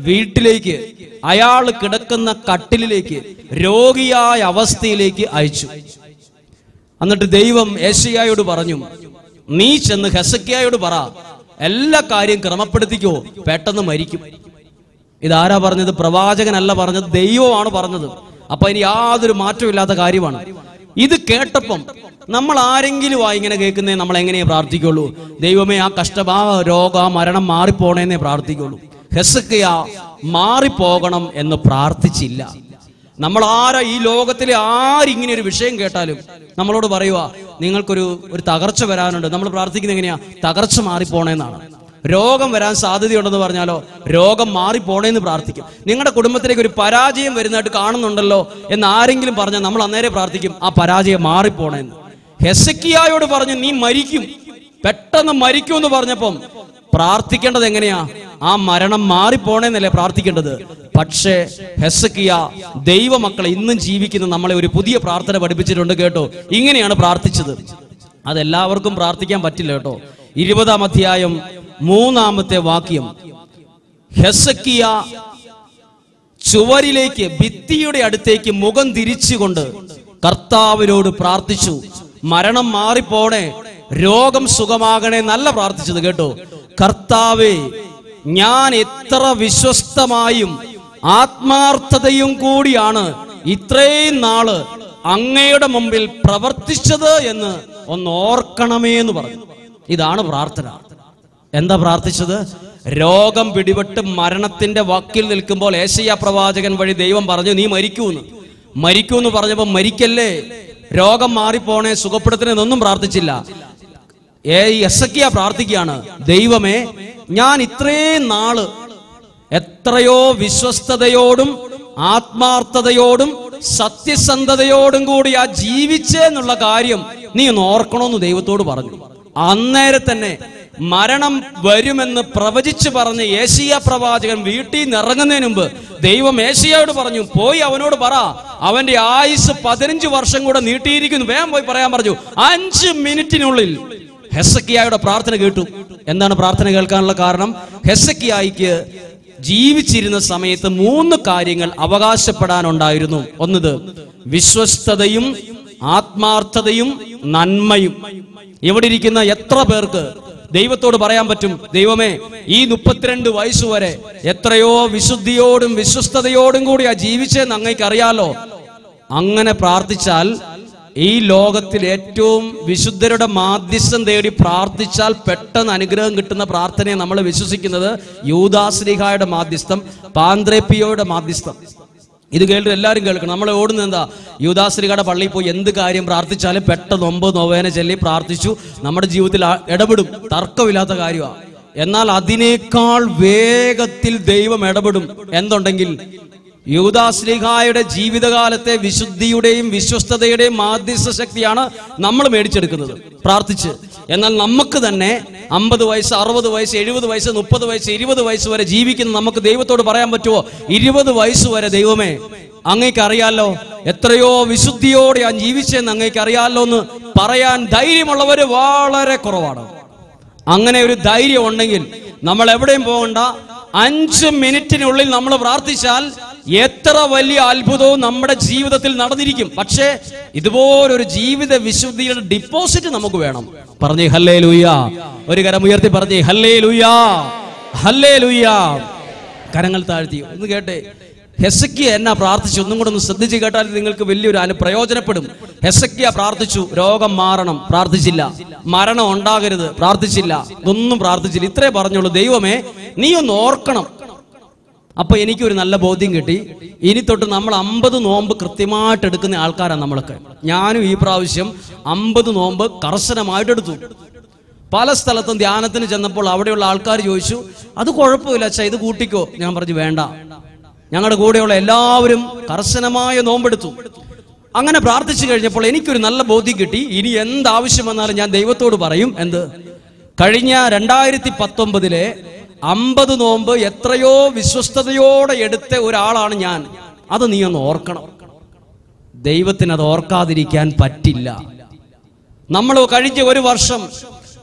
S1: വീട്ടിലേക്ക് അയാൾ കിടക്കുന്ന കട്ടിലേക്ക് രോഗിയായ അവസ്ഥയിലേക്ക് അയച്ചു. എന്നിട്ട് ദൈവം ഏശയ്യായോട് പറഞ്ഞു നീ ചെന്ന് ഹെസക്കിയായോട് പറ എല്ലാ കാര്യം ക്രമപ്പെടുത്തിക്കോ പെട്ടെന്ന് മരിക്കും. ഇതാരാ പറഞ്ഞത്? പ്രവാചകനല്ല പറഞ്ഞത് ദൈവമാണ് പറഞ്ഞത്. അപ്പൊ ഇനി യാതൊരു മാറ്റവും ഇല്ലാത്ത കാര്യമാണ്. ഇത് കേട്ടപ്പം നമ്മൾ ആരെങ്കിലും ആ ഇങ്ങനെ കേൾക്കുന്നേ നമ്മൾ എങ്ങനെയേ പ്രാർത്ഥിക്കുള്ളൂ? ദൈവമേ ആ കഷ്ടം ആ രോഗം മരണം മാറിപ്പോണേന്നേ പ്രാർത്ഥിക്കുള്ളൂ. ഹെസക്കിയ മാറിപ്പോകണം എന്ന് പ്രാർത്ഥിച്ചില്ല. നമ്മൾ ആരാ ഈ ലോകത്തിലെ ആരിങ്ങനെ ഒരു വിഷയം കേട്ടാലും നമ്മളോട് പറയുക നിങ്ങൾക്കൊരു ഒരു തകർച്ച വരാനുണ്ട്. നമ്മൾ പ്രാർത്ഥിക്കുന്നത് എങ്ങനെയാ? തകർച്ച മാറിപ്പോണേന്നാണ്. രോഗം വരാൻ സാധ്യതയുണ്ടെന്ന് പറഞ്ഞാലോ രോഗം മാറിപ്പോണേന്ന് പ്രാർത്ഥിക്കും. നിങ്ങളുടെ കുടുംബത്തിലേക്ക് ഒരു പരാജയം വരുന്നതായിട്ട് കാണുന്നുണ്ടല്ലോ എന്ന് ആരെങ്കിലും പറഞ്ഞാൽ നമ്മൾ അന്നേരം പ്രാർത്ഥിക്കും ആ പരാജയം മാറിപ്പോണേന്ന്. ഹെസക്കിയായോട് പറഞ്ഞു നീ മരിക്കും. പെട്ടെന്ന് മരിക്കും എന്ന് പറഞ്ഞപ്പം പ്രാർത്ഥിക്കേണ്ടത് എങ്ങനെയാ? ആ മരണം മാറിപ്പോണേന്നല്ലേ പ്രാർത്ഥിക്കേണ്ടത്? പക്ഷേ ഹെസക്കിയ ദൈവമക്കളെ ഇന്നും ജീവിക്കുന്ന നമ്മളെ ഒരു പുതിയ പ്രാർത്ഥന പഠിപ്പിച്ചിട്ടുണ്ട് കേട്ടോ. ഇങ്ങനെയാണ് പ്രാർത്ഥിച്ചത്. അതെല്ലാവർക്കും പ്രാർത്ഥിക്കാൻ പറ്റില്ല കേട്ടോ. ഇരുപതാം അധ്യായം മൂന്നാമത്തെ വാക്യം. ഹെസക്കിയ ചുവരിലേക്ക് ഭിത്തിയുടെ അടുത്തേക്ക് മുഖം തിരിച്ചുകൊണ്ട് കർത്താവിനോട് പ്രാർത്ഥിച്ചു. മരണം മാറിപ്പോണേ രോഗം സുഖമാകണേ നല്ല പ്രാർത്ഥിച്ചത് കേട്ടോ. കർത്താവേ ഞാൻ എത്ര വിശ്വസ്തമായും ആത്മാർത്ഥതയും കൂടിയാണ് ഇത്രയും നാൾ അങ്ങയുടെ മുമ്പിൽ പ്രവർത്തിച്ചത് എന്ന് ഒന്ന് ഓർക്കണമേ എന്ന് പറഞ്ഞു. ഇതാണ് പ്രാർത്ഥന. എന്താ പ്രാർത്ഥിച്ചത്? രോഗം പിടിപെട്ട് മരണത്തിന്റെ വക്കിൽ നിൽക്കുമ്പോൾ ഏശയ്യ പ്രവാചകൻ വഴി ദൈവം പറഞ്ഞു നീ മരിക്കൂന്ന്. മരിക്കൂന്ന് പറഞ്ഞപ്പോ മരിക്കല്ലേ? രോഗം മാറിപ്പോണേ സുഖപ്പെടുത്തണെന്നൊന്നും പ്രാർത്ഥിച്ചില്ല. ഏ എസക്കിയ പ്രാർത്ഥിക്കുകയാണ് ദൈവമേ ഞാൻ ഇത്രയും നാൾ എത്രയോ വിശ്വസ്തയോടും ആത്മാർത്ഥതയോടും സത്യസന്ധതയോടും കൂടി ആ ജീവിച്ചെന്നുള്ള കാര്യം നീ ഒന്ന് ഓർക്കണമെന്ന് ദൈവത്തോട് പറഞ്ഞു. അന്നേരം തന്നെ മരണം വരുമെന്ന് പ്രവചിച്ചു പറഞ്ഞ് ഏഷ്യ പ്രവാചകൻ വീട്ടിൽ നിന്ന് ഇറങ്ങുന്നതിന് മുമ്പ് ദൈവം ഏഷ്യയോട് പറഞ്ഞു പോയി അവനോട് പറ. അവന്റെ ആയുസ് പതിനഞ്ച് വർഷം കൂടെ നീട്ടിയിരിക്കുന്നു. വേഗം പോയി പറയാൻ പറഞ്ഞു. അഞ്ച് മിനിറ്റിനുള്ളിൽ ഹെസക്കിയായുടെ പ്രാർത്ഥന കേട്ടു. എന്താണ് പ്രാർത്ഥന കേൾക്കാനുള്ള കാരണം? ഹെസക്കിയായിക്ക് ജീവിച്ചിരുന്ന സമയത്ത് മൂന്ന് കാര്യങ്ങൾ അവകാശപ്പെടാനുണ്ടായിരുന്നു. ഒന്നത് വിശ്വസ്തതയും ആത്മാർത്ഥതയും നന്മയും. ഇവിടെ ഇരിക്കുന്ന എത്ര പേർക്ക് ദൈവത്തോട് പറയാൻ പറ്റും ദൈവമേ ഈ മുപ്പത്തിരണ്ട് വയസ്സ് വരെ എത്രയോ വിശുദ്ധിയോടും വിശ്വസ്തയോടും ആ ജീവിച്ചെന്ന് അങ്ങേക്ക് അറിയാലോ അങ്ങനെ പ്രാർത്ഥിച്ചാൽ ഈ ലോകത്തിൽ ഏറ്റവും വിശുദ്ധരുടെ മാധ്യസ്ഥം തേടി പ്രാർത്ഥിച്ചാൽ പെട്ടെന്ന് അനുഗ്രഹം കിട്ടുന്ന പ്രാർത്ഥനയെ നമ്മൾ വിശ്വസിക്കുന്നത് യൂദാശ്രീഹായുടെ മാധ്യസ്ഥം പാന്ത്രേപ്പിയോയുടെ മാധ്യസ്ഥം. ഇത് കേട്ട് എല്ലാവരും കേൾക്കണം. നമ്മളെ ഓടുന്നത് എന്താ? യൂദാശ്രീകയുടെ പള്ളിയിൽ പോയി എന്ത് കാര്യം പ്രാർത്ഥിച്ചാലും പെട്ടെന്ന് ഒമ്പത് നൊവേന ചൊല്ലി പ്രാർത്ഥിച്ചു. നമ്മുടെ ജീവിതത്തിൽ ഇടപെടും. തർക്കമില്ലാത്ത കാര്യമാണ് എന്നാൽ അതിനേക്കാൾ വേഗത്തിൽ ദൈവം ഇടപെടും. എന്തുണ്ടെങ്കിൽ യൂദാശ്രീഹായുടെ ജീവിതകാലത്തെ വിശുദ്ധിയുടെയും വിശ്വസ്തതയുടെയും മാധ്യസ്ഥ ശക്തിയാണ് നമ്മൾ മേടിച്ചെടുക്കുന്നത്. പ്രാർത്ഥിച്ച്. എന്നാൽ നമുക്ക് തന്നെ അമ്പത് വയസ്സ് അറുപത് വയസ്സ് എഴുപത് വയസ്സ് മുപ്പത് വയസ്സ് ഇരുപത് വയസ്സ് വരെ ജീവിക്കുന്ന നമുക്ക് ദൈവത്തോട് പറയാൻ പറ്റുമോ ഇരുപത് വയസ്സ് വരെ ദൈവമേ അങ്ങേക്ക് അറിയാലോ? എത്രയോ വിശുദ്ധിയോടെ ഞാൻ ജീവിച്ചെന്ന് അങ്ങേക്ക് അറിയാലോ എന്ന് പറയാൻ ധൈര്യമുള്ളവര് വളരെ കുറവാണ്. അങ്ങനെ ഒരു ധൈര്യം ഉണ്ടെങ്കിൽ നമ്മൾ എവിടെയും പോകണ്ട. അഞ്ച് മിനിറ്റിനുള്ളിൽ നമ്മൾ പ്രാർത്ഥിച്ചാൽ എത്ര വലിയ അത്ഭുതവും നമ്മുടെ ജീവിതത്തിൽ നടന്നിരിക്കും. പക്ഷേ ഇതുപോലൊരു ജീവിത വിശുദ്ധിയുടെ ഡിപ്പോസിറ്റ് നമുക്ക് വേണം. പറഞ്ഞേ ഹല്ലേ ലൂയ ഒരു കരം ഉയർത്തി പറഞ്ഞേ ഹല്ലേ ലൂയ ഹല്ലേ ലൂയ കരങ്ങൾ താഴ്ത്തി. ഒന്ന് കേട്ടെ. ഹെസക്കിയ എന്നാ പ്രാർത്ഥിച്ചു? ഒന്നും കൂടെ ഒന്ന് ശ്രദ്ധിച്ച് കേട്ടാൽ നിങ്ങൾക്ക് വലിയൊരു അനു പ്രയോജനപ്പെടും. ഹെസക്കിയ പ്രാർത്ഥിച്ചു. രോഗം മാറണം. പ്രാർത്ഥിച്ചില്ല. മരണം ഉണ്ടാകരുത്. പ്രാർത്ഥിച്ചില്ല. ഇതൊന്നും പ്രാർത്ഥിച്ചില്ല. ഇത്രേ പറഞ്ഞുള്ളൂ. ദൈവമേ നീ ഒന്ന് ഓർക്കണം. അപ്പൊ എനിക്കൊരു നല്ല ബോധ്യം കിട്ടി. ഇനി തൊട്ട് നമ്മൾ അമ്പത് നോമ്പ് കൃത്യമായിട്ട് എടുക്കുന്ന ആൾക്കാരാണ് നമ്മളൊക്കെ. ഞാനും ഈ പ്രാവശ്യം അമ്പത് നോമ്പ് കർശനമായിട്ട് എടുത്തു. പല സ്ഥലത്തും ധ്യാനത്തിന് ചെന്നപ്പോൾ അവിടെയുള്ള ആൾക്കാർ ചോദിച്ചു അത് കുഴപ്പമില്ല അച്ഛാ ഇത് കൂട്ടിക്കോ. ഞാൻ പറഞ്ഞു വേണ്ട. ഞങ്ങളുടെ കൂടെയുള്ള എല്ലാവരും കർശനമായ നോമ്പെടുത്തു അങ്ങനെ പ്രാർത്ഥിച്ചു കഴിഞ്ഞപ്പോൾ എനിക്കൊരു നല്ല ബോധ്യം കിട്ടി. ഇനി എന്താവശ്യം വന്നാലും ഞാൻ ദൈവത്തോട് പറയും. എന്ത്? കഴിഞ്ഞ രണ്ടായിരത്തി പത്തൊമ്പതിലെ അമ്പത് നോമ്പ് എത്രയോ വിശ്വസ്തയോടെ എടുത്ത ഒരാളാണ് ഞാൻ. അത് നീ ഒന്ന് ഓർക്കണം. ദൈവത്തിന് അത് ഓർക്കാതിരിക്കാൻ പറ്റില്ല. നമ്മൾ കഴിഞ്ഞ ഒരു വർഷം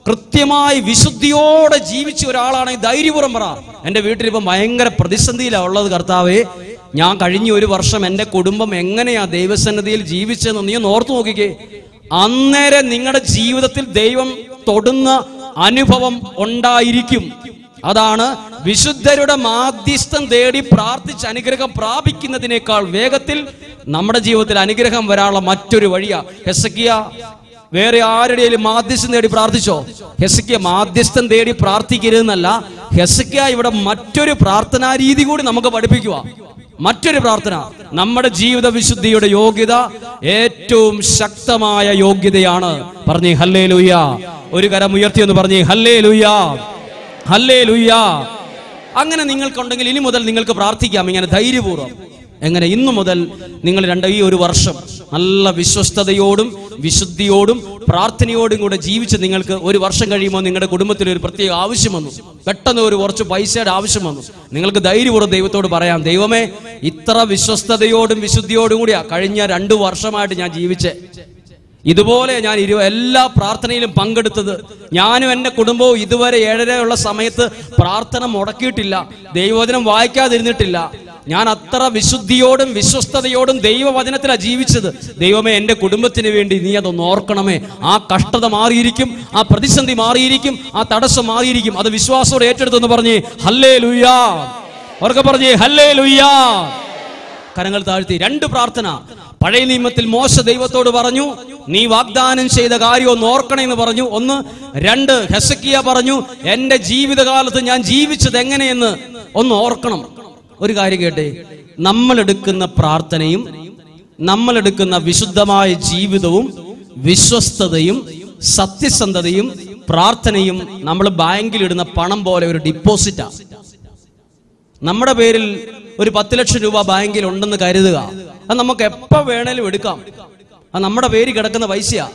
S1: കൃത്യമായി വിശുദ്ധിയോടെ ജീവിച്ച ഒരാളാണെങ്കിൽ ധൈര്യപൂർവം പറ. വീട്ടിൽ ഇപ്പം ഭയങ്കര പ്രതിസന്ധിയിലാണ് ഉള്ളത് കർത്താവേ. ഞാൻ കഴിഞ്ഞ ഒരു വർഷം എന്റെ കുടുംബം എങ്ങനെയാ ദൈവസന്നിധിയിൽ ജീവിച്ചതെന്ന് നീ ഒന്ന് ഓർത്തു നോക്കിക്കേ. അന്നേരം നിങ്ങളുടെ ജീവിതത്തിൽ ദൈവം തൊടുന്ന അനുഭവം ഉണ്ടായിരിക്കും. അതാണ് വിശുദ്ധരുടെ മാധ്യസ്ഥം തേടി പ്രാർത്ഥിച്ച് അനുഗ്രഹം പ്രാപിക്കുന്നതിനേക്കാൾ വേഗത്തിൽ നമ്മുടെ ജീവിതത്തിൽ അനുഗ്രഹം വരാനുള്ള മറ്റൊരു വഴിയാ. ഹെസക്കിയ വേറെ ആരുടെയും മാധ്യസ്ഥം തേടി പ്രാർത്ഥിച്ചോ? ഹെസക്കിയ മാധ്യസ്ഥം തേടി പ്രാർത്ഥിക്കരുതെന്നല്ല ഹെസക്കിയ ഇവിടെ മറ്റൊരു പ്രാർത്ഥനാ രീതി കൂടി നമുക്ക് പഠിപ്പിക്കുക. മറ്റൊരു പ്രാർത്ഥന നമ്മുടെ ജീവിത വിശുദ്ധിയുടെ യോഗ്യത ഏറ്റവും ശക്തമായ യോഗ്യതയാണ്. പറഞ്ഞേ ഹല്ലേ ലുയ്യ ഒരു കരം ഉയർത്തി എന്ന് പറഞ്ഞേ ഹല്ലേ ലുയ്യ ഹല്ലേ ലുയ്യാ അങ്ങനെ നിങ്ങൾക്കുണ്ടെങ്കിൽ ഇനി മുതൽ നിങ്ങൾക്ക് പ്രാർത്ഥിക്കാം. ഇങ്ങനെ ധൈര്യപൂർവം. എങ്ങനെ? ഇന്നു മുതൽ നിങ്ങൾ രണ്ട് ഈ ഒരു വർഷം നല്ല വിശ്വസ്തയോടും വിശുദ്ധിയോടും പ്രാർത്ഥനയോടും കൂടെ ജീവിച്ച് നിങ്ങൾക്ക് ഒരു വർഷം കഴിയുമ്പോൾ നിങ്ങളുടെ കുടുംബത്തിൽ ഒരു പ്രത്യേക ആവശ്യം വന്നു. പെട്ടെന്ന് ഒരു കുറച്ച് പൈസയുടെ ആവശ്യം വന്നു. നിങ്ങൾക്ക് ധൈര്യപൂർവം ദൈവത്തോട് പറയാം. ദൈവമേ ഇത്ര വിശ്വസ്തയോടും വിശുദ്ധിയോടും കൂടിയാ കഴിഞ്ഞ രണ്ടു വർഷമായിട്ട് ഞാൻ ജീവിച്ചേ. ഇതുപോലെ ഞാൻ ഇരു എല്ലാ പ്രാർത്ഥനയിലും പങ്കെടുത്തത്. ഞാനും എന്റെ കുടുംബവും ഇതുവരെ ഏഴരയുള്ള സമയത്ത് പ്രാർത്ഥന മുടക്കിയിട്ടില്ല. ദൈവവചനം വായിക്കാതിരുന്നിട്ടില്ല. ഞാൻ അത്ര വിശുദ്ധിയോടും വിശ്വസ്തയോടും ദൈവവചനത്തിലാണ് ജീവിച്ചത്. ദൈവമേ എന്റെ കുടുംബത്തിന് വേണ്ടി നീ അതൊന്ന് ഓർക്കണമേ. ആ കഷ്ടത മാറിയിരിക്കും ആ പ്രതിസന്ധി മാറിയിരിക്കും ആ തടസ്സം മാറിയിരിക്കും. അത് വിശ്വാസത്തോടെ ഏറ്റെടുത്തെന്ന് പറഞ്ഞേ ഹല്ലേ ലുയ്യാ അവർക്ക് പറഞ്ഞേ ഹല്ലേ ലുയ്യാ കരങ്ങൾ താഴ്ത്തി രണ്ട് പ്രാർത്ഥന. പഴയ നിയമത്തിൽ മോശ ദൈവത്തോട് പറഞ്ഞു നീ വാഗ്ദാനം ചെയ്ത കാര്യം ഒന്ന് ഓർക്കണേ എന്ന് പറഞ്ഞു. ഒന്ന് രണ്ട് ഹെസക്കിയ പറഞ്ഞു എന്റെ ജീവിതകാലത്ത് ഞാൻ ജീവിച്ചത് എങ്ങനെയെന്ന് ഒന്ന് ഓർക്കണം. ഒരു കാര്യം കേട്ടെ നമ്മൾ എടുക്കുന്ന പ്രാർത്ഥനയും നമ്മൾ എടുക്കുന്ന വിശുദ്ധമായ ജീവിതവും വിശ്വസ്തതയും സത്യസന്ധതയും പ്രാർത്ഥനയും നമ്മൾ ബാങ്കിൽ ഇടുന്ന പണം പോലെ ഒരു ഡിപ്പോസിറ്റാ നമ്മുടെ പേരിൽ ഒരു പത്ത് ലക്ഷം രൂപ ബാങ്കിൽ ഉണ്ടെന്ന് കരുതുക. അത് നമുക്ക് എപ്പോ വേണേലും എടുക്കാം. അത് നമ്മുടെ പേര് കിടക്കുന്ന പൈസയാ.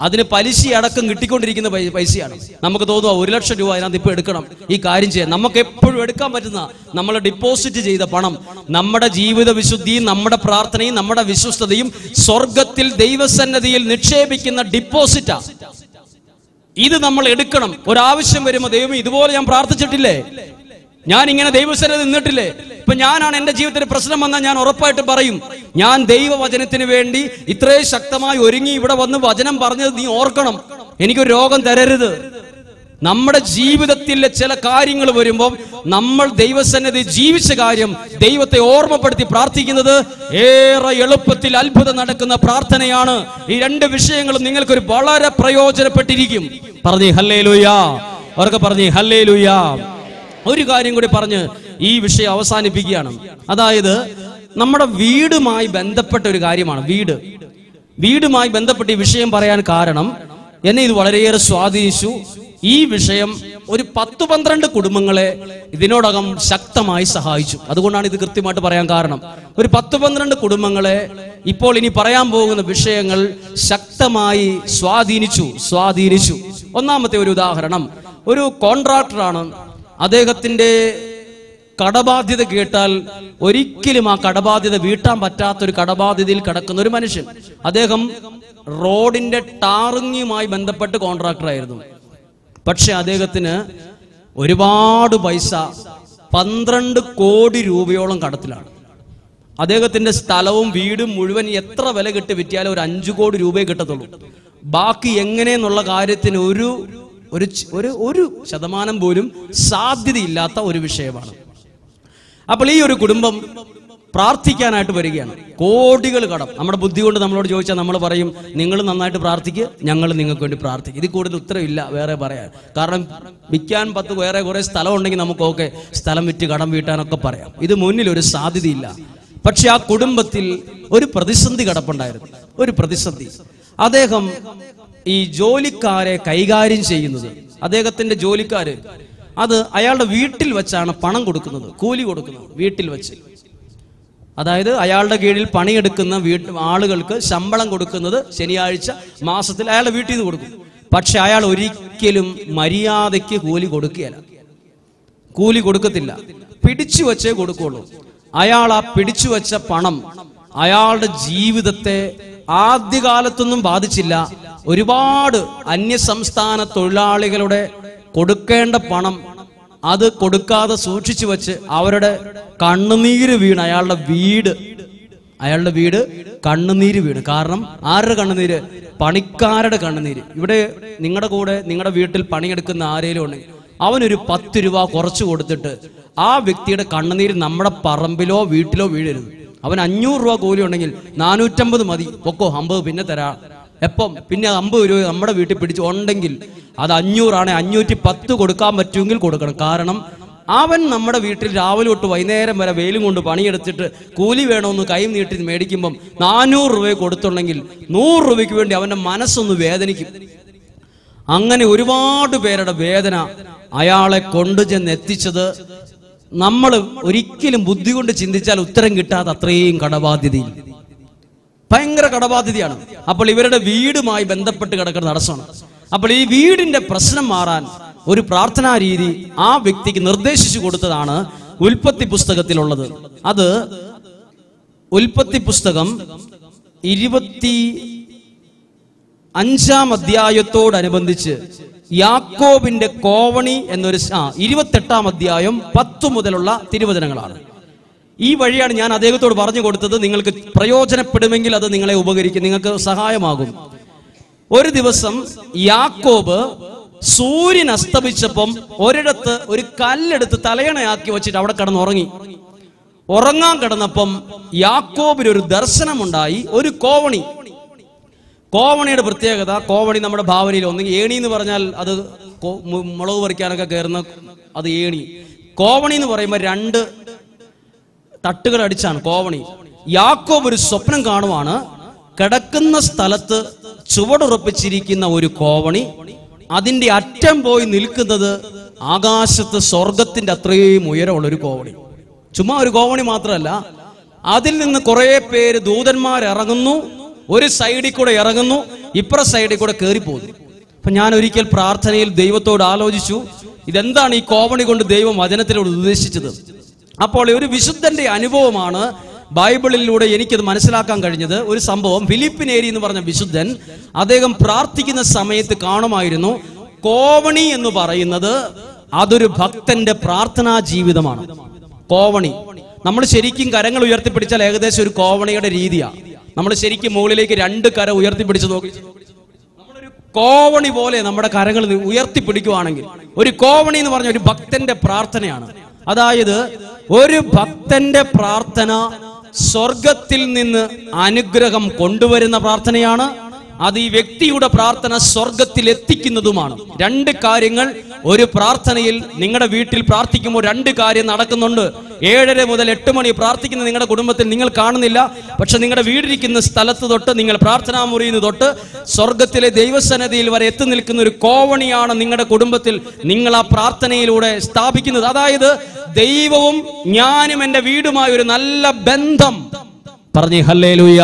S1: അതിന് പലിശ അടക്കം കിട്ടിക്കൊണ്ടിരിക്കുന്ന പൈസയാണ്. നമുക്ക് തോന്നുക ഒരു ലക്ഷം രൂപ അതിനകത്ത് ഇപ്പൊ എടുക്കണം. ഈ കാര്യം ചെയ്യാൻ. നമുക്ക് എപ്പോഴും എടുക്കാൻ പറ്റുന്ന നമ്മൾ ഡിപ്പോസിറ്റ് ചെയ്ത പണം നമ്മുടെ ജീവിത വിശുദ്ധിയും നമ്മുടെ പ്രാർത്ഥനയും നമ്മുടെ വിശ്വസ്തതയും സ്വർഗത്തിൽ ദൈവസന്നതിയിൽ നിക്ഷേപിക്കുന്ന ഡിപ്പോസിറ്റാ ഇത് നമ്മൾ എടുക്കണം. ഒരാവശ്യം വരുമ്പോൾ ദൈവം ഇതുപോലെ ഞാൻ പ്രാർത്ഥിച്ചിട്ടില്ലേ? ഞാൻ ഇങ്ങനെ ദൈവസേന നിന്നിട്ടില്ലേ? ഇപ്പൊ ഞാനാണ് എന്റെ ജീവിതത്തിൽ പ്രശ്നം വന്നാൽ ഞാൻ ഉറപ്പായിട്ട് പറയും ഞാൻ ദൈവവചനത്തിന് വേണ്ടി ഇത്രയും ശക്തമായി ഒരുങ്ങി ഇവിടെ വന്ന് വചനം പറഞ്ഞത് നീ ഓർക്കണം. എനിക്കൊരു രോഗം തരരുത്. നമ്മുടെ ജീവിതത്തിലെ ചില കാര്യങ്ങൾ വരുമ്പോൾ നമ്മൾ ദൈവസന്നിധി ജീവിച്ച കാര്യം ദൈവത്തെ ഓർമ്മപ്പെടുത്തി പ്രാർത്ഥിക്കുന്നത് ഏറെ എളുപ്പത്തിൽ അത്ഭുതം നടക്കുന്ന പ്രാർത്ഥനയാണ്. ഈ രണ്ട് വിഷയങ്ങളും നിങ്ങൾക്കൊരു വളരെ പ്രയോജനപ്പെട്ടിരിക്കും. പറഞ്ഞേ ഹല്ലേ ലുയാ അവർക്ക് പറഞ്ഞേ ഹല്ലേ ലുയാ ഒരു കാര്യം കൂടി പറഞ്ഞ് ഈ വിഷയം അവസാനിപ്പിക്കുകയാണ്. അതായത് നമ്മുടെ വീടുമായി ബന്ധപ്പെട്ട ഒരു കാര്യമാണ് വീട്. വീടുമായി ബന്ധപ്പെട്ട് ഈ വിഷയം പറയാൻ കാരണം എന്നെ ഇത് വളരെയേറെ സ്വാധീനിച്ചു. ഈ വിഷയം ഒരു പത്ത് പന്ത്രണ്ട് കുടുംബങ്ങളെ ഇതിനോടകം ശക്തമായി സഹായിച്ചു. അതുകൊണ്ടാണ് ഇത് കൃത്യമായിട്ട് പറയാൻ കാരണം. ഒരു പത്ത് പന്ത്രണ്ട് കുടുംബങ്ങളെ ഇപ്പോൾ ഇനി പറയാൻ പോകുന്ന വിഷയങ്ങൾ ശക്തമായി സ്വാധീനിച്ചു സ്വാധീനിച്ചു. ഒന്നാമത്തെ ഒരു ഉദാഹരണം. ഒരു കോൺട്രാക്ടറാണ് അദ്ദേഹത്തിന്റെ കടബാധ്യത കേട്ടാൽ ഒരിക്കലും ആ കടബാധ്യത വീട്ടാൻ പറ്റാത്ത ഒരു കടബാധ്യതയിൽ കിടക്കുന്ന ഒരു മനുഷ്യൻ. അദ്ദേഹം റോഡിന്റെ ടാറിങ്ങുമായി ബന്ധപ്പെട്ട് കോൺട്രാക്ടർ ആയിരുന്നു. പക്ഷെ അദ്ദേഹത്തിന് ഒരുപാട് പൈസ പന്ത്രണ്ട് കോടി രൂപയോളം കടത്തിലാണ്. അദ്ദേഹത്തിന്റെ സ്ഥലവും വീടും മുഴുവൻ എത്ര വില കിട്ടി വിറ്റിയാലും ഒരു അഞ്ചു കോടി രൂപയെ കിട്ടത്തുള്ളൂ. ബാക്കി എങ്ങനെയെന്നുള്ള കാര്യത്തിന് ഒരു ഒരു ഒരു ഒരു ശതമാനം പോലും സാധ്യതയില്ലാത്ത ഒരു വിഷയമാണ്. അപ്പോൾ ഈ ഒരു കുടുംബം പ്രാർത്ഥിക്കാനായിട്ട് വരികയാണ്. കോടികൾ കടം. നമ്മുടെ ബുദ്ധി കൊണ്ട് നമ്മളോട് ചോദിച്ചാൽ നമ്മൾ പറയും നിങ്ങൾ നന്നായിട്ട് പ്രാർത്ഥിക്കുക ഞങ്ങൾ നിങ്ങൾക്ക് വേണ്ടി പ്രാർത്ഥിക്കും. ഇത് കൂടുതൽ ഉത്തരവില്ല വേറെ പറയാം. കാരണം വിൽക്കാൻ പത്ത് വേറെ കുറെ സ്ഥലം ഉണ്ടെങ്കിൽ നമുക്ക് ഓക്കെ സ്ഥലം വിറ്റ് കടം വീട്ടാനൊക്കെ പറയാം. ഇത് മുന്നിൽ ഒരു സാധ്യതയില്ല. പക്ഷെ ആ കുടുംബത്തിൽ ഒരു പ്രതിസന്ധി കിടപ്പുണ്ടായിരുന്നു. ഒരു പ്രതിസന്ധി. അദ്ദേഹം ഈ ജോലിക്കാരെ കൈകാര്യം ചെയ്യുന്നത്. അദ്ദേഹത്തിന്റെ ജോലിക്കാര് അത് അയാളുടെ വീട്ടിൽ വെച്ചാണ് പണം കൊടുക്കുന്നത് കൂലി കൊടുക്കുന്നത് വീട്ടിൽ വെച്ച്. അതായത് അയാളുടെ കീഴിൽ പണിയെടുക്കുന്ന വീട്ട് ആളുകൾക്ക് ശമ്പളം കൊടുക്കുന്നത് ശനിയാഴ്ച മാസത്തിൽ അയാളുടെ വീട്ടിൽ നിന്ന് കൊടുക്കും. പക്ഷെ അയാൾ ഒരിക്കലും മര്യാദയ്ക്ക് കൂലി കൊടുക്കുകയല്ല. കൂലി കൊടുക്കത്തില്ല. പിടിച്ചു വച്ചേ കൊടുക്കുള്ളൂ. അയാൾ ആ പിടിച്ചു വെച്ച പണം അയാളുടെ ജീവിതത്തെ ആദ്യകാലത്തൊന്നും ബാധിച്ചില്ല. ഒരുപാട് അന്യസംസ്ഥാന തൊഴിലാളികളുടെ കൊടുക്കേണ്ട പണം അത് കൊടുക്കാതെ സൂക്ഷിച്ചു വെച്ച് അവരുടെ കണ്ണുനീര് വീണ്. അയാളുടെ വീട് അയാളുടെ വീട് കണ്ണുനീര് വീണ്. കാരണം ആരുടെ കണ്ണുനീര്? പണിക്കാരുടെ കണ്ണുനീര്. ഇവിടെ നിങ്ങളുടെ കൂടെ നിങ്ങളുടെ വീട്ടിൽ പണിയെടുക്കുന്ന ആരേലും ഉണ്ടെങ്കിൽ അവനൊരു പത്ത് രൂപ കുറച്ച് കൊടുത്തിട്ട് ആ വ്യക്തിയുടെ കണ്ണുനീര് നമ്മുടെ പറമ്പിലോ വീട്ടിലോ വീഴരുത്. അവൻ അഞ്ഞൂറ് രൂപ കൂലി ഉണ്ടെങ്കിൽ നാനൂറ്റമ്പത് മതി. പൊക്കോ അമ്പത് പിന്നെ തരാം. എപ്പം? പിന്നെ അമ്പത് രൂപ നമ്മുടെ വീട്ടിൽ പിടിച്ച് ഉണ്ടെങ്കിൽ അത് അഞ്ഞൂറാണ് അഞ്ഞൂറ്റി പത്ത് കൊടുക്കാൻ പറ്റുമെങ്കിൽ കൊടുക്കണം. കാരണം അവൻ നമ്മുടെ വീട്ടിൽ രാവിലെ തൊട്ട് വൈകുന്നേരം വരെ വെയിലും കൊണ്ട് പണിയെടുത്തിട്ട് കൂലി വേണമെന്ന് കൈ നീട്ടി മേടിക്കുമ്പം നാനൂറ് രൂപ കൊടുത്തുണ്ടെങ്കിൽ നൂറ് രൂപയ്ക്ക് വേണ്ടി അവന്റെ മനസ്സൊന്ന് വേദനിക്കും. അങ്ങനെ ഒരുപാട് പേരുടെ വേദന അയാളെ കൊണ്ടുചെന്ന് എത്തിച്ചത് നമ്മൾ ഒരിക്കലും ബുദ്ധി കൊണ്ട് ചിന്തിച്ചാൽ ഉത്തരം കിട്ടാത്ത അത്രയും കടബാധ്യതയിൽ ഭയങ്കര കടബാധ്യതയാണ്. അപ്പോൾ ഇവരുടെ വീടുമായി ബന്ധപ്പെട്ട് കിടക്കുന്ന തടസ്സമാണ്. അപ്പോൾ ഈ വീടിന്റെ പ്രശ്നം മാറാൻ ഒരു പ്രാർത്ഥനാ രീതി ആ വ്യക്തിക്ക് നിർദ്ദേശിച്ചു കൊടുത്തതാണ് ഉൽപ്പത്തി പുസ്തകത്തിലുള്ളത്. അത് ഉൽപ്പത്തി പുസ്തകം ഇരുപത്തി അഞ്ചാം അധ്യായത്തോടനുബന്ധിച്ച് യാക്കോബിന്റെ കോവണി എന്നൊരു ആ ഇരുപത്തെട്ടാം അധ്യായം പത്തു മുതലുള്ള തിരുവചനങ്ങളാണ്. ഈ വഴിയാണ് ഞാൻ അദ്ദേഹത്തോട് പറഞ്ഞു കൊടുത്തത്. നിങ്ങൾക്ക് പ്രയോജനപ്പെടുമെങ്കിൽ അത് നിങ്ങളെ ഉപകരിക്കും നിങ്ങൾക്ക് സഹായമാകും. ഒരു ദിവസം യാക്കോബ് സൂര്യൻ അസ്തമിച്ചപ്പം ഒരിടത്ത് ഒരു കല്ലെടുത്ത് തലയണയാക്കി വെച്ചിട്ട് അവിടെ കിടന്ന് ഉറങ്ങി ഉറങ്ങാൻ കിടന്നപ്പം യാക്കോബിന് ഒരു ദർശനമുണ്ടായി ഒരു കോവണി. കോവണിയുടെ പ്രത്യേകത കോവണി നമ്മുടെ ഭാവനയിൽ ഒന്നെങ്കിൽ ഏണി എന്ന് പറഞ്ഞാൽ അത് മുളക് പറിക്കാനൊക്കെ കയറുന്ന അത് ഏണി. കോവണി എന്ന് പറയുമ്പോൾ രണ്ട് തട്ടുകൾ അടിച്ചാണ് കോവണി. യാക്കോബ് ഒരു സ്വപ്നം കാണുവാണ്. കിടക്കുന്ന സ്ഥലത്ത് ചുവടുറപ്പിച്ചിരിക്കുന്ന ഒരു കോവണി. അതിന്റെ അറ്റം പോയി നിൽക്കുന്നത് ആകാശത്ത് സ്വർഗത്തിന്റെ അത്രയും ഉയരമുള്ള ഒരു കോവണി. ചുമ്മാ ഒരു കോവണി മാത്രമല്ല അതിൽ നിന്ന് കുറെ പേര് ദൂതന്മാർ ഇറങ്ങുന്നു. ഒരു സൈഡിൽ കൂടെ ഇറങ്ങുന്നു ഇപ്പുറ സൈഡിൽ കൂടെ കയറിപ്പോകുന്നു അപ്പൊ ഞാൻ ഒരിക്കൽ പ്രാർത്ഥനയിൽ ദൈവത്തോട് ആലോചിച്ചു ഇതെന്താണ് ഈ കോമണി കൊണ്ട് ദൈവം വചനത്തിലൂടെ ഉദ്ദേശിച്ചത്? അപ്പോൾ ഒരു വിശുദ്ധന്റെ അനുഭവമാണ് ബൈബിളിലൂടെ എനിക്കത് മനസ്സിലാക്കാൻ കഴിഞ്ഞത്. ഒരു സംഭവം ഫിലിപ്പിനേരി എന്ന് പറഞ്ഞ വിശുദ്ധൻ അദ്ദേഹം പ്രാർത്ഥിക്കുന്ന സമയത്ത് കാണുമായിരുന്നു കോവണി എന്ന് പറയുന്നത് അതൊരു ഭക്തന്റെ പ്രാർത്ഥനാ ജീവിതമാണ്. കോവണി. നമ്മൾ ശരിക്കും കരങ്ങൾ ഉയർത്തിപ്പിടിച്ചാൽ ഏകദേശം ഒരു കോവണിയുടെ രീതിയാണ് നമ്മൾ ശരിക്കും മുകളിലേക്ക് രണ്ട് കര ഉയർത്തിപ്പിടിച്ച് നോക്കി. കോവണി പോലെ നമ്മുടെ കരങ്ങൾ ഉയർത്തിപ്പിടിക്കുവാണെങ്കിൽ ഒരു കോവണി എന്ന് പറഞ്ഞ ഒരു ഭക്തന്റെ പ്രാർത്ഥനയാണ്. അതായത് ഒരു ഭക്തന്റെ പ്രാർത്ഥന സ്വർഗത്തിൽ നിന്ന് അനുഗ്രഹം കൊണ്ടുവരുന്ന പ്രാർത്ഥനയാണ്. അത് ഈ വ്യക്തിയുടെ പ്രാർത്ഥന സ്വർഗത്തിൽ എത്തിക്കുന്നതുമാണ്. രണ്ട് കാര്യങ്ങൾ ഒരു പ്രാർത്ഥനയിൽ നിങ്ങളുടെ വീട്ടിൽ പ്രാർത്ഥിക്കുമ്പോൾ രണ്ട് കാര്യം നടക്കുന്നുണ്ട്. ഏഴര മുതൽ എട്ട് മണി പ്രാർത്ഥിക്കുന്ന നിങ്ങളുടെ കുടുംബത്തിൽ നിങ്ങൾ കാണുന്നില്ല. പക്ഷെ നിങ്ങളുടെ വീടിരിക്കുന്ന സ്ഥലത്ത് തൊട്ട് നിങ്ങൾ പ്രാർത്ഥനാ മുറിയിൽ തൊട്ട് സ്വർഗത്തിലെ ദൈവസന്നതിയിൽ വരെ എത്തി നിൽക്കുന്ന ഒരു കോവണിയാണ് നിങ്ങളുടെ കുടുംബത്തിൽ നിങ്ങൾ ആ പ്രാർത്ഥനയിലൂടെ സ്ഥാപിക്കുന്നത്. അതായത് ദൈവവും ഞാനും എന്റെ വീടുമായി ഒരു നല്ല ബന്ധം. പറഞ്ഞേ ഹല്ലേലൂയ.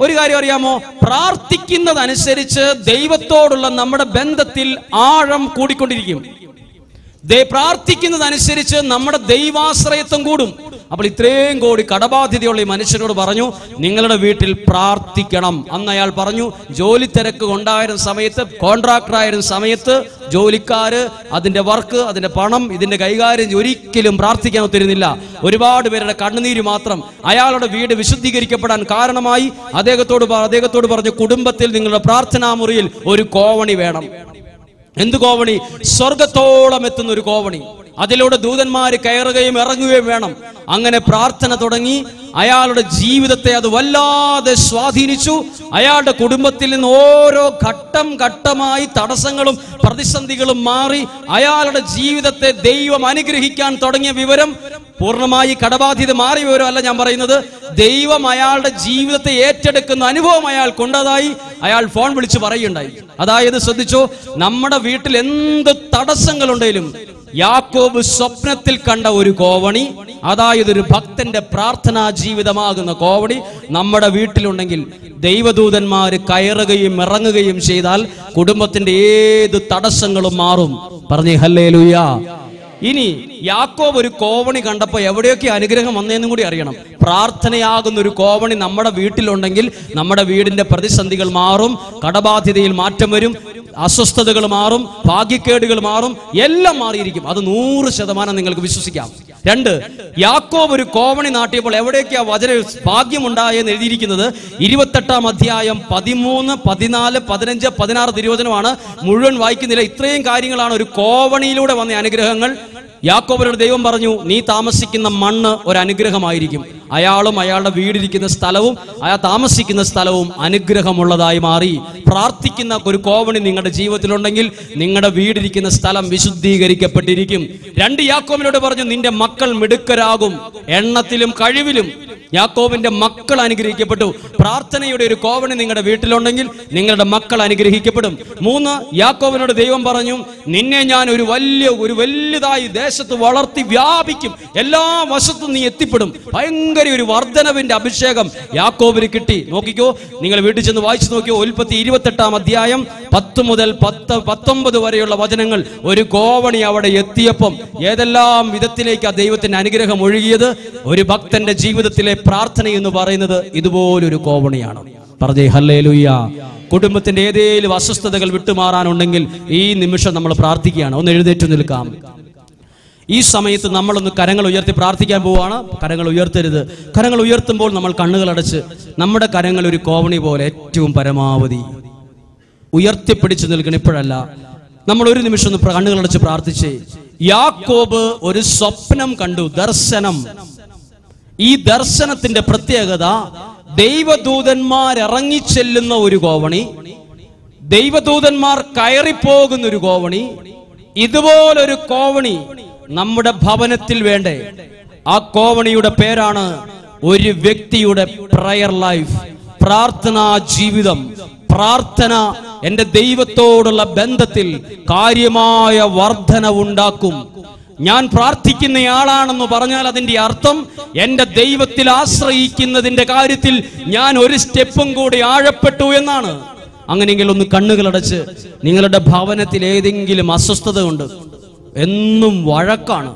S1: ഒരു കാര്യം അറിയാമോ? പ്രാർത്ഥിക്കുന്നതനുസരിച്ച് ദൈവത്തോടുള്ള നമ്മുടെ ബന്ധത്തിൽ ആഴം കൂടിക്കൊണ്ടിരിക്കും. പ്രാർത്ഥിക്കുന്നതനുസരിച്ച് നമ്മുടെ ദൈവാശ്രയത്വം കൂടും. അപ്പോൾ ഇത്രയും കോടി കടബാധ്യതയുള്ള ഈ മനുഷ്യനോട് പറഞ്ഞു നിങ്ങളുടെ വീട്ടിൽ പ്രാർത്ഥിക്കണം. അന്ന് അയാൾ പറഞ്ഞു ജോലി തിരക്ക് ഉണ്ടായിരുന്ന സമയത്ത് കോൺട്രാക്ടർ ആയിരുന്ന സമയത്ത് ജോലിക്കാര് അതിന്റെ വർക്ക് അതിന്റെ പണം ഇതിന്റെ കൈകാര്യം ഒരിക്കലും പ്രാർത്ഥിക്കാൻ ഒത്തിരുന്നില്ല. ഒരുപാട് പേരുടെ കണ്ണുനീര് മാത്രം അയാളുടെ വീട് വിശുദ്ധീകരിക്കപ്പെടാൻ കാരണമായി അദ്ദേഹത്തോട് അദ്ദേഹത്തോട് പറഞ്ഞു കുടുംബത്തിൽ നിങ്ങളുടെ പ്രാർത്ഥനാ മുറിയിൽ ഒരു കോവണി വേണം. എന്ത് കോവണി? സ്വർഗത്തോളം എത്തുന്ന ഒരു കോവണി. അതിലൂടെ ദൂതന്മാർ കയറുകയും ഇറങ്ങുകയും വേണം. അങ്ങനെ പ്രാർത്ഥന തുടങ്ങി. അയാളുടെ ജീവിതത്തെ അത് വല്ലാതെ സ്വാധീനിച്ചു. അയാളുടെ കുടുംബത്തിൽ നിന്ന് ഓരോ ഘട്ടം ഘട്ടമായി തടസ്സങ്ങളും പ്രതിസന്ധികളും മാറി അയാളുടെ ജീവിതത്തെ ദൈവം അനുഗ്രഹിക്കാൻ തുടങ്ങിയ വിവരം പൂർണമായി കടബാധ്യത മാറിയ വിവരമല്ല ഞാൻ പറയുന്നത്. ദൈവം അയാളുടെ ജീവിതത്തെ ഏറ്റെടുക്കുന്ന അനുഭവം അയാൾ കൊണ്ടതായി അയാൾ ഫോൺ വിളിച്ച് പറയുണ്ടായി അതായത് ശ്രദ്ധിച്ചോ നമ്മുടെ വീട്ടിൽ എന്ത് തടസ്സങ്ങളുണ്ടെങ്കിലും യാക്കോബ് സ്വപ്നത്തിൽ കണ്ട ഒരു കോവണി അതായത് ഒരു ഭക്തന്റെ പ്രാർത്ഥനാ ജീവിതമാകുന്ന കോവണി നമ്മുടെ വീട്ടിലുണ്ടെങ്കിൽ ദൈവദൂതന്മാർ കയറുകയും ഇറങ്ങുകയും ചെയ്താൽ കുടുംബത്തിന്റെ ഏത് തടസ്സങ്ങളും മാറും. പറഞ്ഞേ ഹല്ലേ ഇനി യാക്കോബ് ഒരു കോവണി കണ്ടപ്പോ എവിടെയൊക്കെ അനുഗ്രഹം വന്നതെന്നും കൂടി അറിയണം. പ്രാർത്ഥനയാകുന്ന ഒരു കോവണി നമ്മുടെ വീട്ടിലുണ്ടെങ്കിൽ നമ്മുടെ വീടിന്റെ പ്രതിസന്ധികൾ മാറും കടബാധ്യതയിൽ മാറ്റം വരും അസ്വസ്ഥതകൾ മാറും ഭാഗ്യക്കേടുകൾ മാറും എല്ലാം മാറിയിരിക്കും. അത് നൂറ് ശതമാനം നിങ്ങൾക്ക് വിശ്വസിക്കാം. രണ്ട് യാക്കോബ് ഒരു കോവണി നാട്ടിയപ്പോൾ എവിടെയൊക്കെയാ വചന ഭാഗ്യമുണ്ടായെന്ന് എഴുതിയിരിക്കുന്നത്? ഇരുപത്തെട്ടാം അധ്യായം പതിമൂന്ന് പതിനാല് പതിനഞ്ച് പതിനാറ് തിരുവചനമാണ്. മുഴുവൻ വായിക്കുന്നില്ല. ഇത്രയും കാര്യങ്ങളാണ് ഒരു കോവണിയിലൂടെ വന്ന അനുഗ്രഹങ്ങൾ. യാക്കോബരോട് ദൈവം പറഞ്ഞു നീ താമസിക്കുന്ന മണ്ണ് ഒരു അനുഗ്രഹമായിരിക്കും അയാളും അയാളുടെ വീടിരിക്കുന്ന സ്ഥലവും അയാൾ താമസിക്കുന്ന സ്ഥലവും അനുഗ്രഹമുള്ളതായി മാറി. പ്രാർത്ഥിക്കുന്ന ഒരു കോവണി നിങ്ങളുടെ ജീവിതത്തിലുണ്ടെങ്കിൽ നിങ്ങളുടെ വീടിരിക്കുന്ന സ്ഥലം വിശുദ്ധീകരിക്കപ്പെട്ടിരിക്കും. രണ്ട് യാക്കോബിനോട് പറഞ്ഞു നിന്റെ മക്കൾ മിടുക്കരാകും എണ്ണത്തിലും കഴിവിലും യാക്കോബിന്റെ മക്കൾ അനുഗ്രഹിക്കപ്പെട്ടു. പ്രാർത്ഥനയുടെ ഒരു കോവണി നിങ്ങളുടെ വീട്ടിലുണ്ടെങ്കിൽ നിങ്ങളുടെ മക്കൾ അനുഗ്രഹിക്കപ്പെടും. മൂന്ന് യാക്കോബിനോട് ദൈവം പറഞ്ഞു നിന്നെ ഞാൻ ഒരു വലിയ ഒരു വലുതായി ദേശത്ത് വളർത്തി വ്യാപിക്കും. എല്ലാ വശത്തും നീ എത്തിപ്പെടും. ഭയങ്കര ഒരു വർധനവിന്റെ അഭിഷേകം യാക്കോബിന് കിട്ടി. നോക്കിക്കോ നിങ്ങൾ വീട്ടിൽ ചെന്ന് വായിച്ചു നോക്കിയോ? ഉൽപ്പത്തി ഇരുപത്തെട്ടാം അധ്യായം പത്ത് മുതൽ പത്ത് പത്തൊമ്പത് വരെയുള്ള വചനങ്ങൾ ഒരു കോവണി അവിടെ എത്തിയപ്പം ഏതെല്ലാം വിധത്തിലേക്ക് ആ ദൈവത്തിന്റെ അനുഗ്രഹം ഒഴുകിയത്? ഒരു ഭക്തന്റെ ജീവിതത്തിലെ പ്രാർത്ഥന എന്ന് പറയുന്നത് ഇതുപോലൊരു കോവണിയാണ്. പറഞ്ഞേ ഹല്ലേ ലുയ്യ കുടുംബത്തിന്റെ ഏതേലും അസ്വസ്ഥതകൾ വിട്ടുമാറാനുണ്ടെങ്കിൽ ഈ നിമിഷം നമ്മൾ പ്രാർത്ഥിക്കുകയാണ്. ഒന്ന് എഴുന്നേറ്റ് നിൽക്കാം. ഈ സമയത്ത് നമ്മളൊന്ന് കരങ്ങൾ ഉയർത്തി പ്രാർത്ഥിക്കാൻ പോവാണ്. കരങ്ങൾ ഉയർത്തരുത്. കരങ്ങൾ ഉയർത്തുമ്പോൾ നമ്മൾ കണ്ണുകൾ അടച്ച് നമ്മുടെ കരങ്ങൾ ഒരു കോവണി പോലെ ഏറ്റവും പരമാവധി ഉയർത്തിപ്പിടിച്ചു നിൽക്കണം. ഇപ്പോഴല്ല. നമ്മൾ ഒരു നിമിഷം ഒന്ന് പ്ര- കണ്ണുകളടച്ച് പ്രാർത്ഥിച്ചേ യാക്കോബ് ഒരു സ്വപ്നം കണ്ടു. ദർശനം. ഈ ദർശനത്തിന്റെ പ്രത്യേകത ദൈവദൂതന്മാർ ഇറങ്ങിച്ചെല്ലുന്ന ഒരു കോവണി ദൈവദൂതന്മാർ കയറിപ്പോകുന്ന ഒരു കോവണി ഇതുപോലൊരു കോവണി നമ്മുടെ ഭവനത്തിൽ വേണ്ടേ? ആ കോവണിയുടെ പേരാണ് ഒരു വ്യക്തിയുടെ പ്രയർ ലൈഫ് പ്രാർത്ഥനാ ജീവിതം. പ്രാർത്ഥന എന്റെ ദൈവത്തോടുള്ള ബന്ധത്തിൽ കാര്യമായ വർധന ഉണ്ടാക്കും. ഞാൻ പ്രാർത്ഥിക്കുന്നയാളാണെന്ന് പറഞ്ഞാൽ അതിന്റെ അർത്ഥം എന്റെ ദൈവത്തിൽ ആശ്രയിക്കുന്നതിന്റെ കാര്യത്തിൽ ഞാൻ ഒരു സ്റ്റെപ്പും കൂടി ആഴപ്പെട്ടു എന്നാണ്. അങ്ങനെയെങ്കിൽ ഒന്ന് കണ്ണുകളടച്ച് നിങ്ങളുടെ ഭവനത്തിൽ ഏതെങ്കിലും അസ്വസ്ഥത ഉണ്ട് എന്നും വഴക്കാണ്.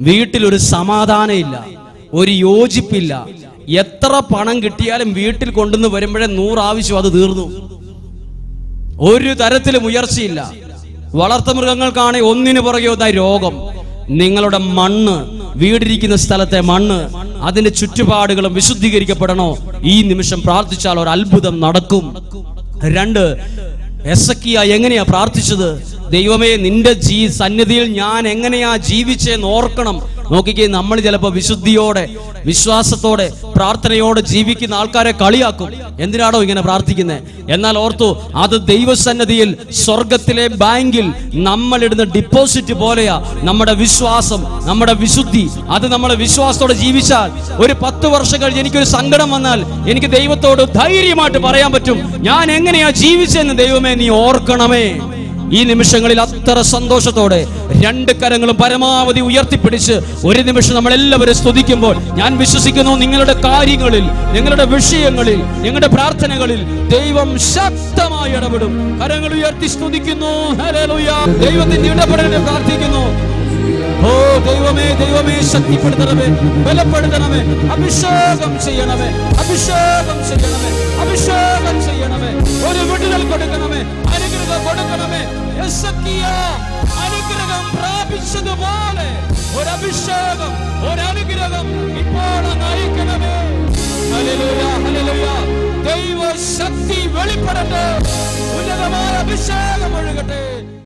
S1: വീട്ടിലൊരു സമാധാനമില്ല ഒരു യോജിപ്പില്ല. എത്ര പണം കിട്ടിയാലും വീട്ടിൽ കൊണ്ടുവന്ന് വരുമ്പോഴേ നൂറാവശ്യം അത് തീർന്നു. ഒരു തരത്തിലും ഉയർച്ചയില്ല. വളർത്തുമൃഗങ്ങൾക്കാണ് ഒന്നിനു പുറകെ ഒന്നായി രോഗം. നിങ്ങളുടെ മണ്ണ് വീടിരിക്കുന്ന സ്ഥലത്തെ മണ്ണ് അതിന്റെ ചുറ്റുപാടുകളും വിശുദ്ധീകരിക്കപ്പെടണോ? ഈ നിമിഷം പ്രാർത്ഥിച്ചാൽ ഒരു അത്ഭുതം നടക്കും. രണ്ട് എസക്കിയ എങ്ങനെയാ പ്രാർത്ഥിച്ചത്? ദൈവമേ നിന്റെ ജീ സന്നിധിയിൽ ഞാൻ എങ്ങനെയാ ജീവിച്ചെന്ന് ഓർക്കണം. നോക്കിക്കേ നമ്മൾ ചിലപ്പോൾ വിശുദ്ധിയോടെ വിശ്വാസത്തോടെ പ്രാർത്ഥനയോടെ ജീവിക്കുന്ന ആൾക്കാരെ കളിയാക്കും. എന്തിനാണോ ഇങ്ങനെ പ്രാർത്ഥിക്കുന്നത് എന്നാൽ ഓർത്തു അത് ദൈവസന്നതിയിൽ സ്വർഗത്തിലെ ബാങ്കിൽ നമ്മൾ ഇടുന്ന ഡിപ്പോസിറ്റ് പോലെയാ നമ്മുടെ വിശ്വാസം നമ്മുടെ വിശുദ്ധി. അത് നമ്മൾ വിശ്വാസത്തോടെ ജീവിച്ചാൽ ഒരു പത്ത് വർഷം കഴിഞ്ഞ് എനിക്കൊരു സങ്കടം വന്നാൽ എനിക്ക് ദൈവത്തോട് ധൈര്യമായിട്ട് പറയാൻ പറ്റും. ഞാൻ എങ്ങനെയാ ജീവിച്ചെന്ന് ദൈവമേ നീ ഓർക്കണമേ. ഈ നിമിഷങ്ങളിൽ അത്ര സന്തോഷത്തോടെ രണ്ട് കരങ്ങളും പരമാവധി ഉയർത്തിപ്പിടിച്ച് ഒരു നിമിഷം നമ്മൾ എല്ലാവരും സ്തുതിക്കുമ്പോൾ ഞാൻ വിശ്വസിക്കുന്നു നിങ്ങളുടെ കാര്യങ്ങളിൽ നിങ്ങളുടെ വിഷയങ്ങളിൽ നിങ്ങളുടെ പ്രാർത്ഥനകളിൽ ദൈവം ശക്തമായി ഇടപെടും. കരങ്ങൾ ഉയർത്തി സ്തുതിക്കുന്നു. ദൈവത്തിന്റെ ഇടപെടലിനെ പ്രാർത്ഥിക്കുന്നു. ഓ ദൈവമേ ദൈവമേ ശക്തിപ്പെടുത്തണമേ ബലപ്പെടുത്തണമേ അഭിഷേകം ചെയ്യണമേ അഭിഷേകം ചെയ്യണമേ അഭിഷേകം ചെയ്യണമേ ഒരു വിടുതൽ കൊടുക്കണമേ കൊടുക്കണമേ. എസക്കിയ അനുഗ്രഹം പ്രാപിച്ചതുപോലെ ഒരു അഭിഷേകം ഒരു അനുഗ്രഹം ഇപ്പോൾ അങ്ങ് അയക്കണമേ. Hallelujah hallelujah. ദൈവ ശക്തി വെളിപ്പെടട്ടെ. ഉന്നതമായ അഭിഷേകം ഒഴുകട്ടെ.